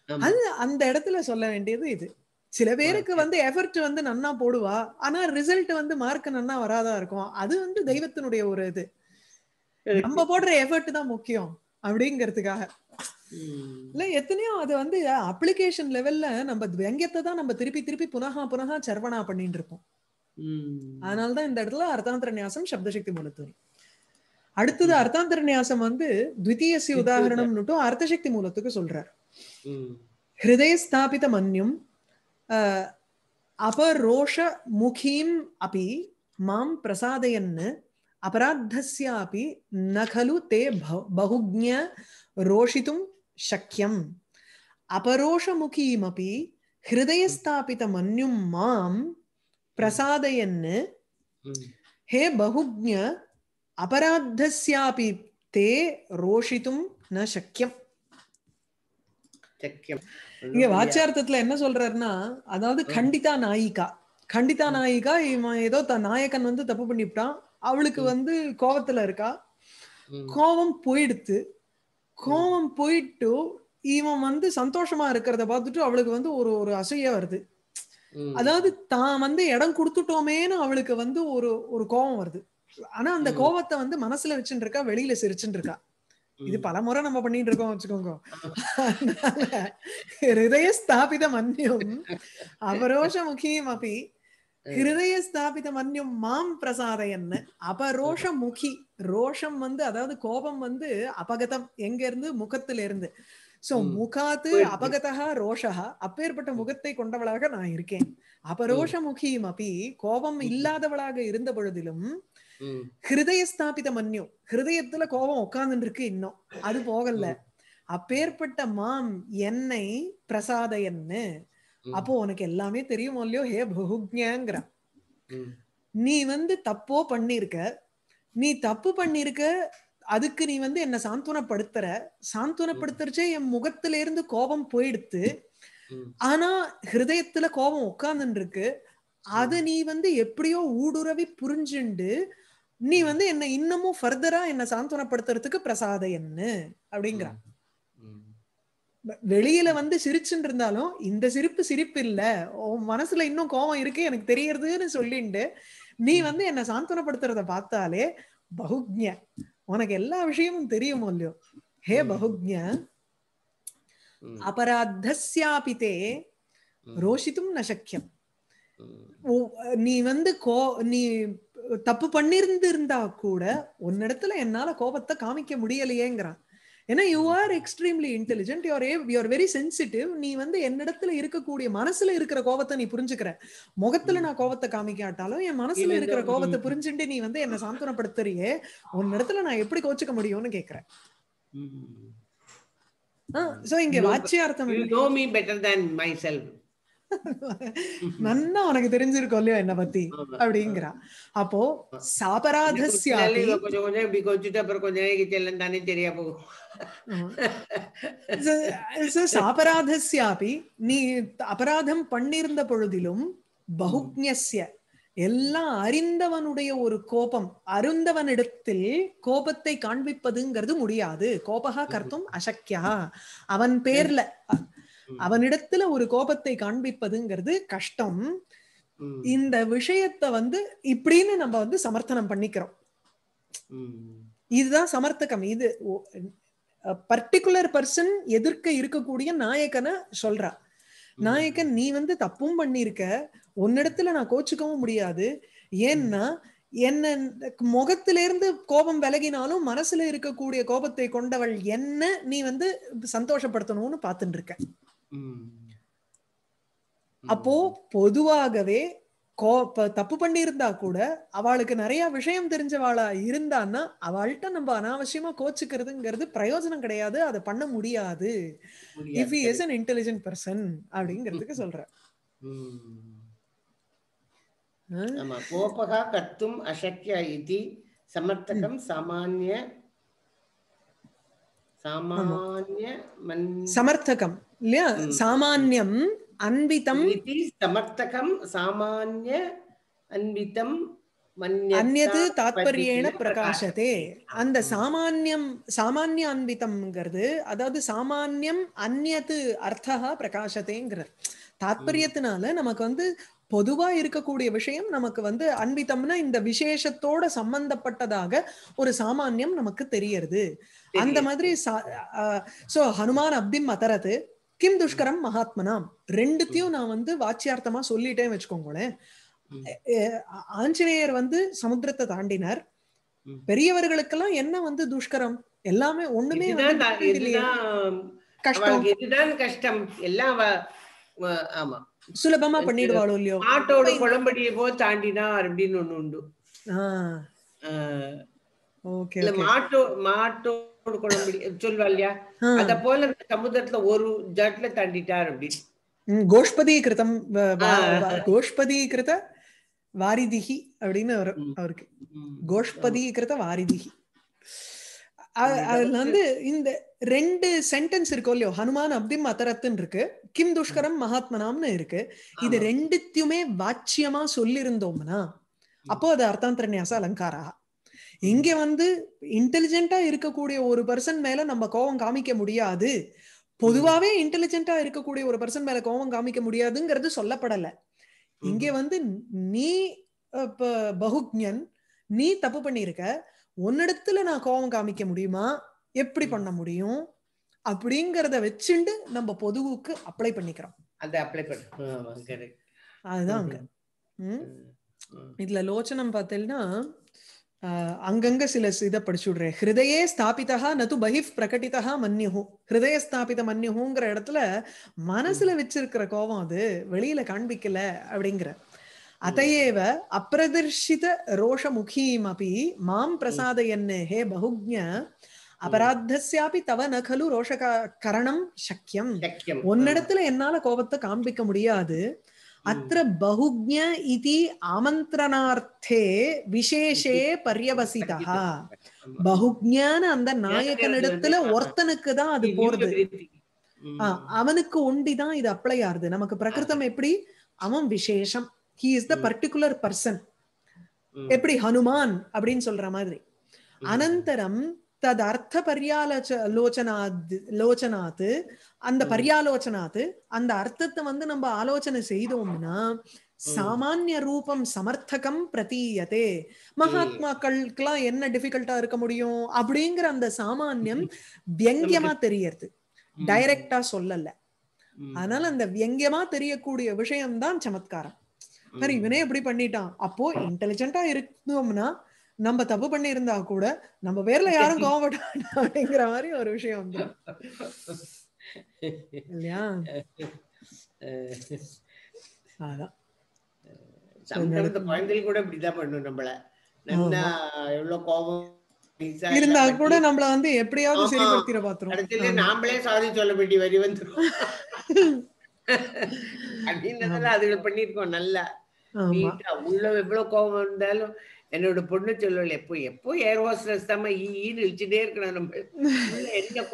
அது அந்த இடத்துல சொல்ல வேண்டியது இது. சில பேருக்கு வந்து எஃபர்ட் வந்து நன்னா போடுவா. ஆனா ரிசல்ட் வந்து மார்க் நன்னா வராதா இருக்கும். அது வந்து தெய்வத்தினுடைய ஒரு இது. நம்ம போடுற எஃபர்ட் தான் முக்கியம் அப்படிங்கிறதுக்காக. இல்ல எத்தனையோ அது வந்து அப்ளிகேஷன் லெவல்ல நம்ம வெங்கத்தை தான் நம்ம திருப்பி திருப்பி புனகா புனகா சர்வனா பண்ணிட்டு இருப்போம்.
ம்.
அதனாலதான் இந்த இடத்துல அர்த்தாந்தர நியாசம் சப்தசக்தி மூலத்துவனி அடுத்தது அர்த்தாந்தர நியாசம் வந்து த்விதீயசி உதாகரணம்னுட்டு அர்த்தசக்தி மூலத்துக்கு சொல்றார். ஹிருதய ஸ்தாபித மன்யம் அபரோஷ முகீம் அபி மாம் பிரசாதயன்னு அபராத்தஸ்யாபி ந கலு தே பகுஜ ரோஷித்தும் சக்கியம் அபரோஷமுகீமபி ஹிருதயஸ்தாபித மன்யும் மாம்
பிரசாதயன்னு
ஹே பகுஜ அபராத்தஸ்யாபி தே ரோஷித்தும் ந சக்கியம்.
சக்கியம்.
இங்க வாச்சியார்த்தத்துல என்ன சொல்றாருன்னா அதாவது கண்டிதா நாயிகா. கண்டிதா நாயிகா இவன் ஏதோ த நாயகன் வந்து தப்பு பண்ணிவிட்டான். அவளுக்கு வந்து கோவத்துல இருக்கா. கோவம் போயிடுத்து. கோவம் போயிட்டு இவன் வந்து சந்தோஷமா இருக்கிறத பார்த்துட்டு அவளுக்கு வந்து ஒரு ஒரு அசைய வருது. அதாவது தான் வந்து இடம் கொடுத்துட்டோமேன்னு அவளுக்கு வந்து ஒரு ஒரு கோவம் வருது. ஆனா அந்த
ம்.
கோவத்தை வந்து மனசுல வச்சுட்டு இருக்கா வெளியில சிரிச்சுட்டு இருக்கா இது. பல முறை நம்ம பண்ணிட்டு இருக்கோம் வச்சுக்கோங்க ஹிருதய ஸ்தாபித மன்யம் அபரோஷ முகியும் அப்படி ஹிருதய ஸ்தாபித மன்யம் மாம் பிரசாதயன்னு அபரோஷ முகி ரோஷம் வந்து அதாவது கோபம் வந்து அபகதம். எங்க இருந்து முகத்துல இருந்து சோ. முகாத்து. அபகதா ரோஷா அப்பேற்பட்ட முகத்தை கொண்டவளாக நான் இருக்கேன். அபரோஷ முகியும் அப்படி கோபம் இல்லாதவளாக இருந்த பொழுதிலும்
ம்.
ஹிருதய ஸ்தாபித மன்யம் ஹிருதயத்துல கோபம் உட்கார்ந்துட்டு இருக்கு இன்னும். அது போகல. அப்பேற்பட்ட மாம் என்னை பிரசாதயன்னு.
ம்.
அப்போ உனக்கு எல்லாமே தெரியுமோ இல்லையோ? ஹே பகுஜ்ஞங்கிற
ம்.
நீ வந்து தப்போ பண்ணிருக்க. நீ தப்பு பண்ணிருக்க. அதுக்கு நீ வந்து என்ன சாந்துவனப்படுத்துற சாந்துவனப்படுத்துறச்சே என் முகத்துல இருந்து கோபம் போயிடுத்து. ஆனா ஹிருதயத்துல கோபம் உட்கார்ந்துட்டு இருக்கு அத நீ வந்து எப்படியோ ஊடுருவி புரிஞ்சுண்டு நீ வந்து என்ன இன்னமும் ஃபர்தரா என்ன சாந்துவனப்படுத்துறதுக்கு பிரசாத என்ன? அப்படிங்கிறான். வெளியில வந்து சிரிச்சுட்டு இருந்தாலும் இந்த சிரிப்பு சிரிப்பு இல்ல உன் மனசுல இன்னும் கோபம் இருக்கு எனக்கு தெரியறதுன்னு சொல்லிண்டு நீ வந்து என்ன சாந்தனப்படுத்துறத பார்த்தாலே பகுஜ்ஞ உனக்கு எல்லா விஷயமும் தெரியுமோ இல்லையோ? ஹே
ம்.
அபராத்தஸ்யாபிதே. ரோஷித்தும் ந சக்கியம்
ம்.
ஓ- நீ வந்து கோ நீ தப்பு பண்ணிருந்து இருந்தா கூட உன்னிடத்துல என்னால கோபத்தை காமிக்க முடியலையேங்கிறான். ஏன்னா you are extremely intelligent you are you are very sensitive நீ வந்து என்னிடத்துல இருக்கக்கூடிய மனசுல இருக்கிற கோபத்தை நீ புரிஞ்சுக்கிற. முகத்துல நான் கோபத்தை காமிக்காட்டாலும் என் மனசுல இருக்கிற. கோபத்தை புரிஞ்சுட்டு நீ வந்து என்ன சாந்தனப்படுத்துறியே உன்னிடத்துல நான் எப்படி கோச்சுக்க முடியும்னு கேக்குறேன்.
ம்.
சோ இங்க
You-
வாச்சியார்த்தம்
You know me better than myself.
நன்னா உனக்கு தெரிஞ்சிருக்கோம் இல்லையோ என்ன பத்தி. அப்படிங்கிறா. அப்போ
கொஞ்சம்
சாபராதஸ்யாபி
கொஞ்சம் கொஞ்சம் இப்படி கொஞ்சிட்டு அப்புறம் கொஞ்ச நேரம் செல்லம் தானே சரியா போகும்.
ஆமா. அபராதஸ்யாபி நீ அபராதம் பண்ணிருந்த பொழுதிலும் பகுஜ்ஞஸ்ய எல்லாம் அறிந்தவனுடைய ஒரு கோபம் அருந்தவனிடத்தில் கோபத்தை காண்பிப்பதுங்கிறது முடியாது. கோபகா கர்த்தும் அசக்கியா அவன் பேர்ல அவனிடத்துல ஒரு கோபத்தை காண்பிப்பதுங்கிறது கஷ்டம். இந்த விஷயத்த வந்து இப்படின்னு நம்ம வந்து சமர்த்தனம் பண்ணிக்கிறோம். இதுதான் சமர்த்தகம். இது பர்டிகுலர் பர்சன் எதிர்க்க இருக்கக்கூடிய நாயகனை சொல்றா. நாயகன் நீ வந்து தப்பும் பண்ணிருக்க உன்னிடத்துல நான் கோச்சுக்கவும் முடியாது. ஏன்னா என்ன முகத்திலிருந்து கோபம் விலகினாலும் மனசுல இருக்கக்கூடிய கோபத்தை கொண்டவள் என்ன நீ வந்து சந்தோஷப்படுத்தணும்னு பார்த்துட்டு இருக்க. அப்போ பொதுவாகவே கோ தப்பு பண்ணியிருந்தா கூட அவளுக்கு நிறைய விஷயம் தெரிஞ்சவாளா இருந்தான்னா அவள்கிட்ட நம்ம அனாவசியமா கோச்சுக்கிறதுங்கிறது பிரயோஜனம் கிடையாது. அதை பண்ண முடியாது. If is an intelligent person அப்படிங்கிறதுக்கு சொல்றேன்.
கோபகா கர்த்தும் அசக்கிய இதி சமர்த்தகம் சாமானிய சாமானிய மன்
சமர்த்தகம். இல்லையா. சாமான்யம் அன்பிதம்
சமர்த்தகம் சாமானிய அன்பிதம்
அந்நது தாத்பரியேன பிரகாசத்தே அந்த. சாமான்யம் சாமானிய அன்பிதம்ங்கிறது அதாவது சாமான்யம் அந்நது அர்த்தா பிரகாசத்தேங்கிறார் தாத்பரியத்தினால நமக்கு வந்து பொதுவா இருக்கக்கூடிய விஷயம் நமக்கு வந்து அன்பிதம்னா இந்த விசேஷத்தோட சம்பந்தப்பட்டதாக ஒரு சாமான்யம் நமக்கு தெரியறது அந்த. மாதிரி சோ ஹனுமான் அப்திம் அதரது கிம் துஷ்கரம் மகாத்மனாம். ரெண்டுத்தையும் நான் வந்து வாச்சியார்த்தமா சொல்லிட்டேன் வச்சுக்கோங்களேன். ஆஞ்சநேயர் வந்து சமுத்திரத்தை தாண்டினார். பெரியவர்களுக்கெல்லாம் என்ன வந்து துஷ்கரம்? எல்லாமே ஒண்ணுமே கஷ்டம்.
இதுதான் கஷ்டம். எல்லாம் ஆமா.
சுலபமா பண்ணிடுவாளோ இல்லையோ?
மாட்டோட குழம்படியை போ தாண்டினார் அப்படின்னு ஒண்ணு உண்டு. இல்ல மாட்டோ மாட்டோட குழம்படி சொல்வா இல்லையா அத போல இந்த சமுத்திரத்துல ஒரு ஜட்ல தாண்டிட்டார் அப்படி.
கோஷ்பதி கிருதம் கோஷ்பதி கிருத வாரிதிகி அப்படின்னு. அவருக்கு. கோஷ்பதி கிருத வாரிதிகி. அதுல வந்து இந்த ரெண்டு சென்டென்ஸ் இருக்கும் இல்லையோ ஹனுமான் அப்திம் அத்தரத்துன்னு இருக்கு கிம் துஷ்கரம் மகாத்மனாம்னு இருக்கு. இது. ரெண்டுத்தையுமே வாச்சியமா சொல்லியிருந்தோம்னா அப்போ அது அர்த்தாந்தரநியாச அலங்காரா? இங்க வந்து இன்டெலிஜென்ட்டா இருக்கக்கூடிய ஒரு பர்சன் மேல நம்ம கோபம் காமிக்க முடியாது. பொதுவாவே இன்டெலிஜென்ட்டா இருக்கக்கூடிய ஒரு பர்சன் மேல கோபம் காமிக்க முடியாதுங்கிறது சொல்லப்படல. இங்க வந்து நீ அஹ், ப- பகுஜ்ஞன் நீ தப்பு பண்ணிருக்க உன்னிடத்துல நான் கோபம் காமிக்க முடியுமா? எப்படி பண்ண முடியும்? அப்படிங்கறத வச்சுண்டு நம்ம பொதுவுக்கு அப்ளை பண்ணிக்கிறோம்.
அத அப்ளை பண்ணு.
அதுதான் அங்க. இதுல லோச்சனம் பார்த்தேன்னா ஆஹ், அங்கங்க சில இதை படிச்சு விடுறேன் ஹிருதயே ஸ்தாபிதா நது பகிஃப் பிரகட்டிதா மன்யுஹு. ஹிருதய ஸ்தாபித மன்யுஹுங்கிற இடத்துல மனசுல வச்சிருக்கிற கோபம் அது வெளியில காண்பிக்கல அப்படிங்கிற. அதையேவ அப்பிரதர்ஷித ரோஷமுகீம் அப்படி மாம் பிரசாதயன்னு ஹே பகுஜ்ஞ அபராத்தஸ்யாபி தவ ந கலு ரோஷ கரணம் சக்கியம் உன்னிடத்துல என்னால கோபத்தை காண்பிக்க முடியாது. அத்திர பகுஜ்ஞ இதி ஆமந்திரணார்த்தே விசேஷே பர்யவசிதா பகுஜ்ஞான அந்த நாயகனிடத்துல ஒருத்தனுக்கு தான் அது போறது. அவனுக்கு ஒண்டிதான் இது அப்ளை ஆகுது. நமக்கு பிரகிருதம் எப்படி? அவன் விசேஷம். He is
the.
Particular person எப்படி? ஹனுமான் அப்படின்னு சொல்ற மாதிரி. அனந்தரம் தது அர்த்த பர்யாலோச்ச லோச்சனாத் லோச்சனாத்து அந்த. பர்யாலோச்சனாத்து அந்த அர்த்தத்தை வந்து நம்ம ஆலோசனை செய்தோம்னா சாமானிய ரூபம் சமர்த்தகம் பிரதீயதே. மகாத்மாக்களுக்கெல்லாம் என்ன டிஃபிகல்ட்டா இருக்க முடியும்? அப்படிங்கிற அந்த சாமானியம் வியங்கியமா தெரியறது. டைரக்டா சொல்லல. அதனால அந்த வியங்கியமா தெரியக்கூடிய விஷயம்தான் சமத்காரம். சரி இவனே எப்படி பண்ணிட்டான். அப்போ இன்டெலிஜென்ட்டா இருந்தோம்னா நம்ம தப்பு பண்ணி இருந்தா கூட நம்ம பேர்ல யாரும் கோவப்பட வேண்டாம் அப்படிங்கிற மாதிரி ஒரு விஷயம் வந்து இல்லையா? அதான்.
குழந்தைகள் கூட இப்படிதான் பண்ணும் நம்மள. எவ்வளவு கோபம்
இருந்தா கூட நம்மள வந்து எப்படியாவது. சரிப்படுத்திட பாத்துரும்.
நாமளே சாதி சொல்ல வேண்டிய வரி வந்துரும். அப்படின்றதெல்லாம் அதுகள் பண்ணிருக்கோம் நல்லா. உள்ள எவ்வளவு கோபம் இருந்தாலும் என்னோட பொண்ணு சொல்லல எப்போ எப்போ ஏர் ஹோஸ்டர்ஸ் தான் ஈன்னு இழிச்சுட்டே இருக்கணும். நம்ம என்ன